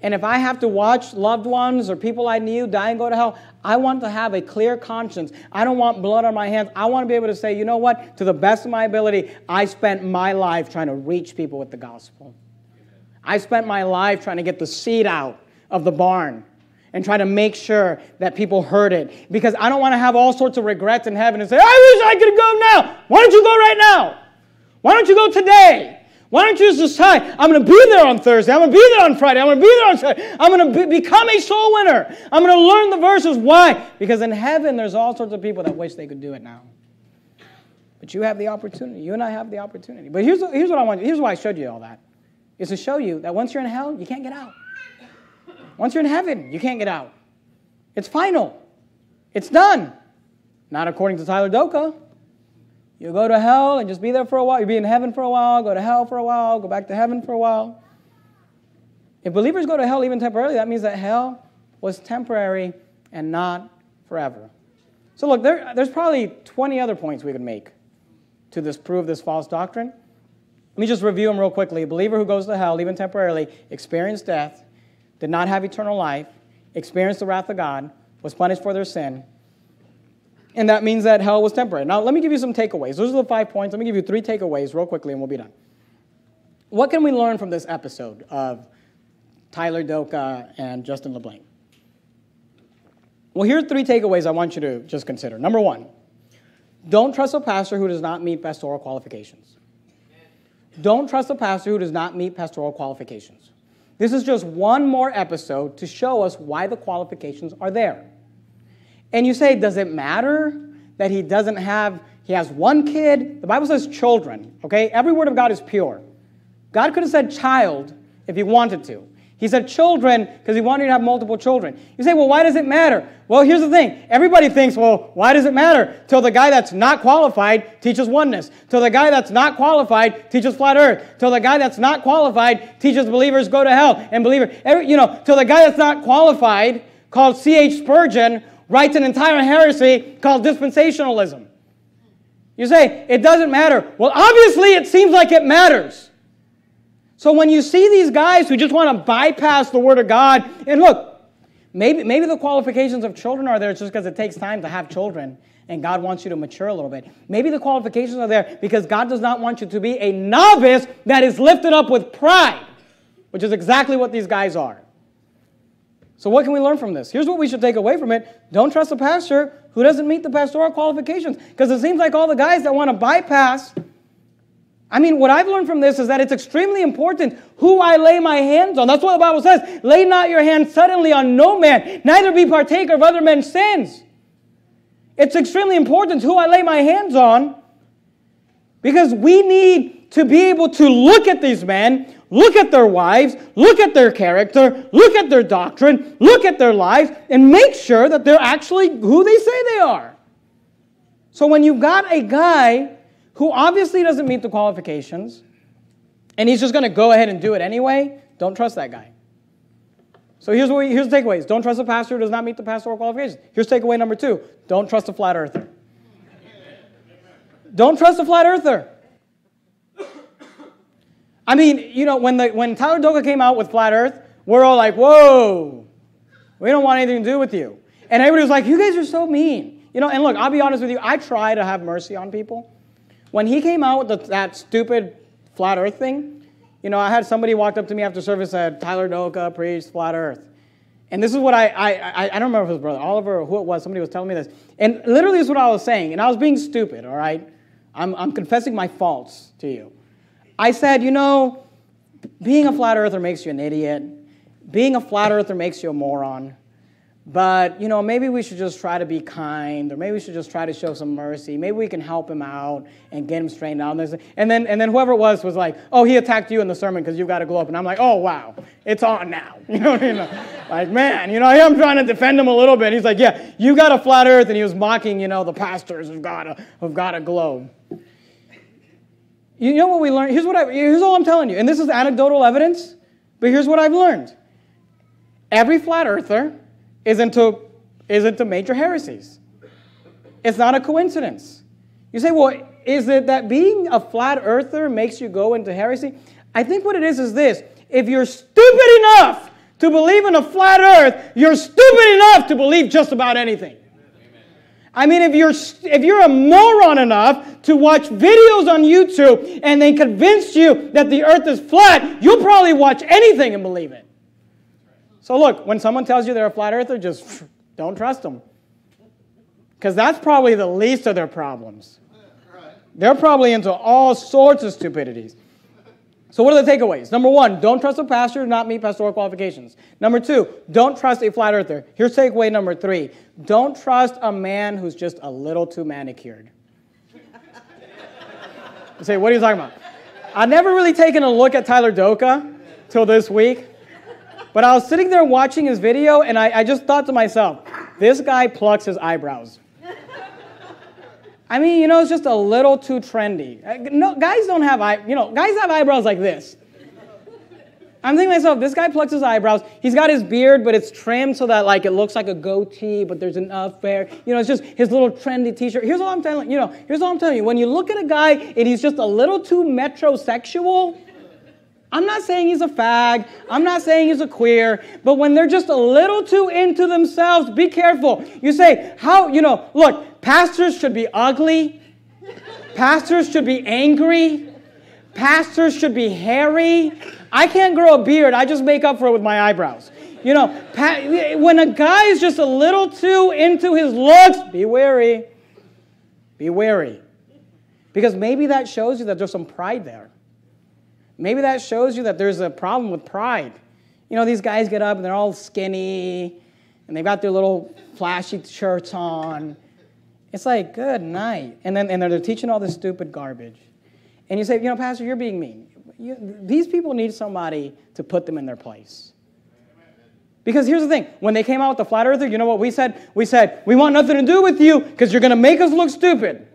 And if I have to watch loved ones or people I knew die and go to hell, I want to have a clear conscience. I don't want blood on my hands. I want to be able to say, you know what? To the best of my ability, I spent my life trying to reach people with the gospel. I spent my life trying to get the seed out of the barn and try to make sure that people heard it. Because I don't want to have all sorts of regrets in heaven and say, I wish I could go now. Why don't you go right now? Why don't you go today? Why don't you just decide, I'm going to be there on Thursday, I'm going to be there on Friday, I'm going to be there on Saturday, I'm going to be, become a soul winner. I'm going to learn the verses. Why? Because in heaven, there's all sorts of people that wish they could do it now. But you have the opportunity. You and I have the opportunity. But here's, here's what I want. Here's why I showed you all that. Is to show you that once you're in hell, you can't get out. Once you're in heaven, you can't get out. It's final. It's done. Not according to Tyler Doka. You'll go to hell and just be there for a while. You'll be in heaven for a while, go to hell for a while, go back to heaven for a while. If believers go to hell even temporarily, that means that hell was temporary and not forever. So, look, there, there's probably 20 other points we could make to disprove this false doctrine. Let me just review them real quickly. A believer who goes to hell, even temporarily, experienced death, did not have eternal life, experienced the wrath of God, was punished for their sin, and that means that hell was temporary. Now, let me give you some takeaways. Those are the five points. Let me give you three takeaways real quickly and we'll be done. What can we learn from this episode of Tyler Doka and Justin LeBlanc? Well, here are three takeaways I want you to just consider. Number one, don't trust a pastor who does not meet pastoral qualifications. Don't trust a pastor who does not meet pastoral qualifications. This is just one more episode to show us why the qualifications are there. And you say, does it matter that he doesn't have, he has one kid? The Bible says children, okay? Every word of God is pure. God could have said child if he wanted to. He said children because he wanted to have multiple children. You say, well, why does it matter? Well, here's the thing. Everybody thinks, well, why does it matter? Till the guy that's not qualified teaches oneness. Till the guy that's not qualified teaches flat earth. Till the guy that's not qualified teaches believers go to hell. And believer, every, you know, till the guy that's not qualified, called C.H. Spurgeon, writes an entire heresy called dispensationalism. You say, it doesn't matter. Well, obviously, it seems like it matters. So when you see these guys who just want to bypass the Word of God, and look, maybe, maybe the qualifications of children are there just because it takes time to have children and God wants you to mature a little bit. Maybe the qualifications are there because God does not want you to be a novice that is lifted up with pride, which is exactly what these guys are. So, what can we learn from this? Here's what we should take away from it don't trust a pastor who doesn't meet the pastoral qualifications. Because it seems like all the guys that want to bypass. I mean, what I've learned from this is that it's extremely important who I lay my hands on. That's what the Bible says. Lay not your hands suddenly on no man, neither be partaker of other men's sins. It's extremely important who I lay my hands on because we need to be able to look at these men, look at their wives, look at their character, look at their doctrine, look at their lives, and make sure that they're actually who they say they are. So when you've got a guy who obviously doesn't meet the qualifications, and he's just going to go ahead and do it anyway, don't trust that guy. So here's what we, here's the takeaways. Don't trust a pastor who does not meet the pastoral qualifications. Here's takeaway number two. Don't trust a flat earther. Don't trust a flat earther. I mean, you know, when, the, when Tyler Doka came out with Flat Earth, we're all like, whoa, we don't want anything to do with you. And everybody was like, you guys are so mean. You know, and look, I'll be honest with you, I try to have mercy on people. When he came out with the, that stupid Flat Earth thing, you know, I had somebody walked up to me after service said, Tyler Doka preached Flat Earth. And this is what I, I, I, I don't remember if it was brother Oliver or who it was, somebody was telling me this. And literally this is what I was saying, and I was being stupid, all right? I'm, I'm confessing my faults to you. I said, you know, being a flat earther makes you an idiot. Being a flat earther makes you a moron. But, you know, maybe we should just try to be kind, or maybe we should just try to show some mercy. Maybe we can help him out and get him straightened out. And then, and then whoever it was was like, oh, he attacked you in the sermon because you've got to glow up. And I'm like, oh, wow, it's on now. You know what I mean? Like, man, you know, I'm trying to defend him a little bit. He's like, yeah, you got a flat earth. And he was mocking, you know, the pastors who've got a, who've got a globe. You know what we learned? Here's what I, here's all I'm telling you. And this is anecdotal evidence, but here's what I've learned. Every flat earther is into, is into major heresies. It's not a coincidence. You say, well, is it that being a flat earther makes you go into heresy? I think what it is is this. If you're stupid enough to believe in a flat earth, you're stupid enough to believe just about anything. I mean, if you're, if you're a moron enough to watch videos on YouTube and they convince you that the earth is flat, you'll probably watch anything and believe it. So, look, when someone tells you they're a flat earther, just don't trust them. Because that's probably the least of their problems. They're probably into all sorts of stupidities. So, what are the takeaways? Number one, don't trust a pastor, not meet pastoral qualifications. Number two, don't trust a flat earther. Here's takeaway number three don't trust a man who's just a little too manicured. you say, what are you talking about? I've never really taken a look at Tyler Doka till this week, but I was sitting there watching his video and I, I just thought to myself, this guy plucks his eyebrows. I mean, you know, it's just a little too trendy. Uh, no, guys don't have eye, you know, guys have eyebrows like this. I'm thinking to myself, this guy plucks his eyebrows. He's got his beard, but it's trimmed so that like it looks like a goatee, but there's enough hair. You know, it's just his little trendy t-shirt. Here's all I'm telling you, know, here's all I'm telling you. When you look at a guy and he's just a little too metrosexual, I'm not saying he's a fag. I'm not saying he's a queer. But when they're just a little too into themselves, be careful. You say, how, you know, look, pastors should be ugly. Pastors should be angry. Pastors should be hairy. I can't grow a beard. I just make up for it with my eyebrows. You know, when a guy is just a little too into his looks, be wary. Be wary. Because maybe that shows you that there's some pride there. Maybe that shows you that there's a problem with pride. You know, these guys get up and they're all skinny and they've got their little flashy shirts on. It's like, good night. And then and they're teaching all this stupid garbage. And you say, you know, Pastor, you're being mean. You, these people need somebody to put them in their place. Because here's the thing when they came out with the flat earther, you know what we said? We said, we want nothing to do with you because you're going to make us look stupid.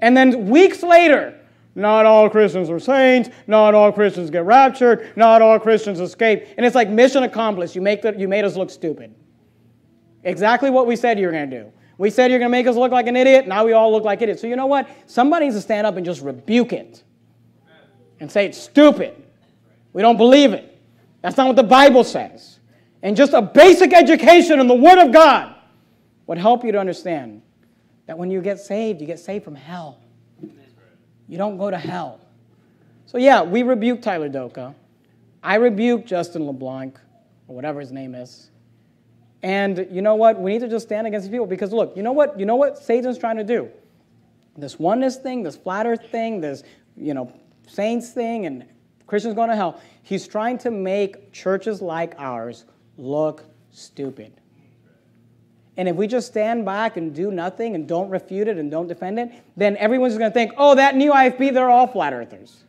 And then weeks later, not all Christians are saints. Not all Christians get raptured. Not all Christians escape. And it's like mission accomplished. You, make the, you made us look stupid. Exactly what we said you were going to do. We said you're going to make us look like an idiot. Now we all look like idiots. So you know what? Somebody needs to stand up and just rebuke it and say it's stupid. We don't believe it. That's not what the Bible says. And just a basic education in the Word of God would help you to understand that when you get saved, you get saved from hell. You don't go to hell. So, yeah, we rebuke Tyler Doka. I rebuke Justin LeBlanc, or whatever his name is. And you know what? We need to just stand against these people because look, you know what? You know what Satan's trying to do? This oneness thing, this flat earth thing, this, you know, saints thing, and Christians going to hell. He's trying to make churches like ours look stupid. And if we just stand back and do nothing and don't refute it and don't defend it, then everyone's going to think, oh, that new IFB, they're all flat earthers.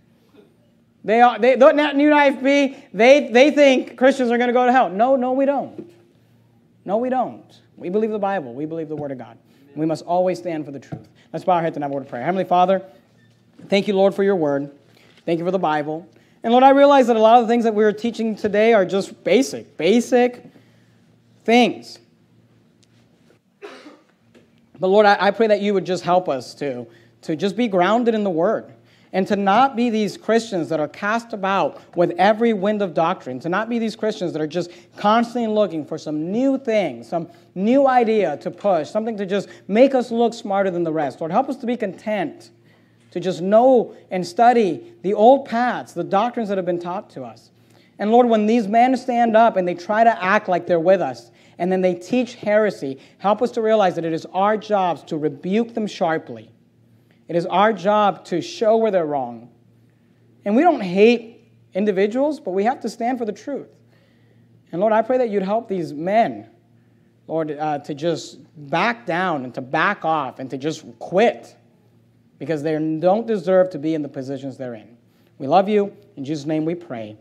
They are, they, that new IFB, they, they think Christians are going to go to hell. No, no, we don't. No, we don't. We believe the Bible. We believe the Word of God. We must always stand for the truth. Let's bow our heads and have a word of prayer. Heavenly Father, thank you, Lord, for your Word. Thank you for the Bible. And Lord, I realize that a lot of the things that we are teaching today are just basic, basic things. But Lord, I, I pray that you would just help us to, to just be grounded in the Word and to not be these Christians that are cast about with every wind of doctrine, to not be these Christians that are just constantly looking for some new thing, some new idea to push, something to just make us look smarter than the rest. Lord, help us to be content, to just know and study the old paths, the doctrines that have been taught to us. And Lord, when these men stand up and they try to act like they're with us, and then they teach heresy, help us to realize that it is our jobs to rebuke them sharply. It is our job to show where they're wrong. And we don't hate individuals, but we have to stand for the truth. And Lord, I pray that you'd help these men, Lord, uh, to just back down and to back off and to just quit because they don't deserve to be in the positions they're in. We love you. In Jesus' name we pray.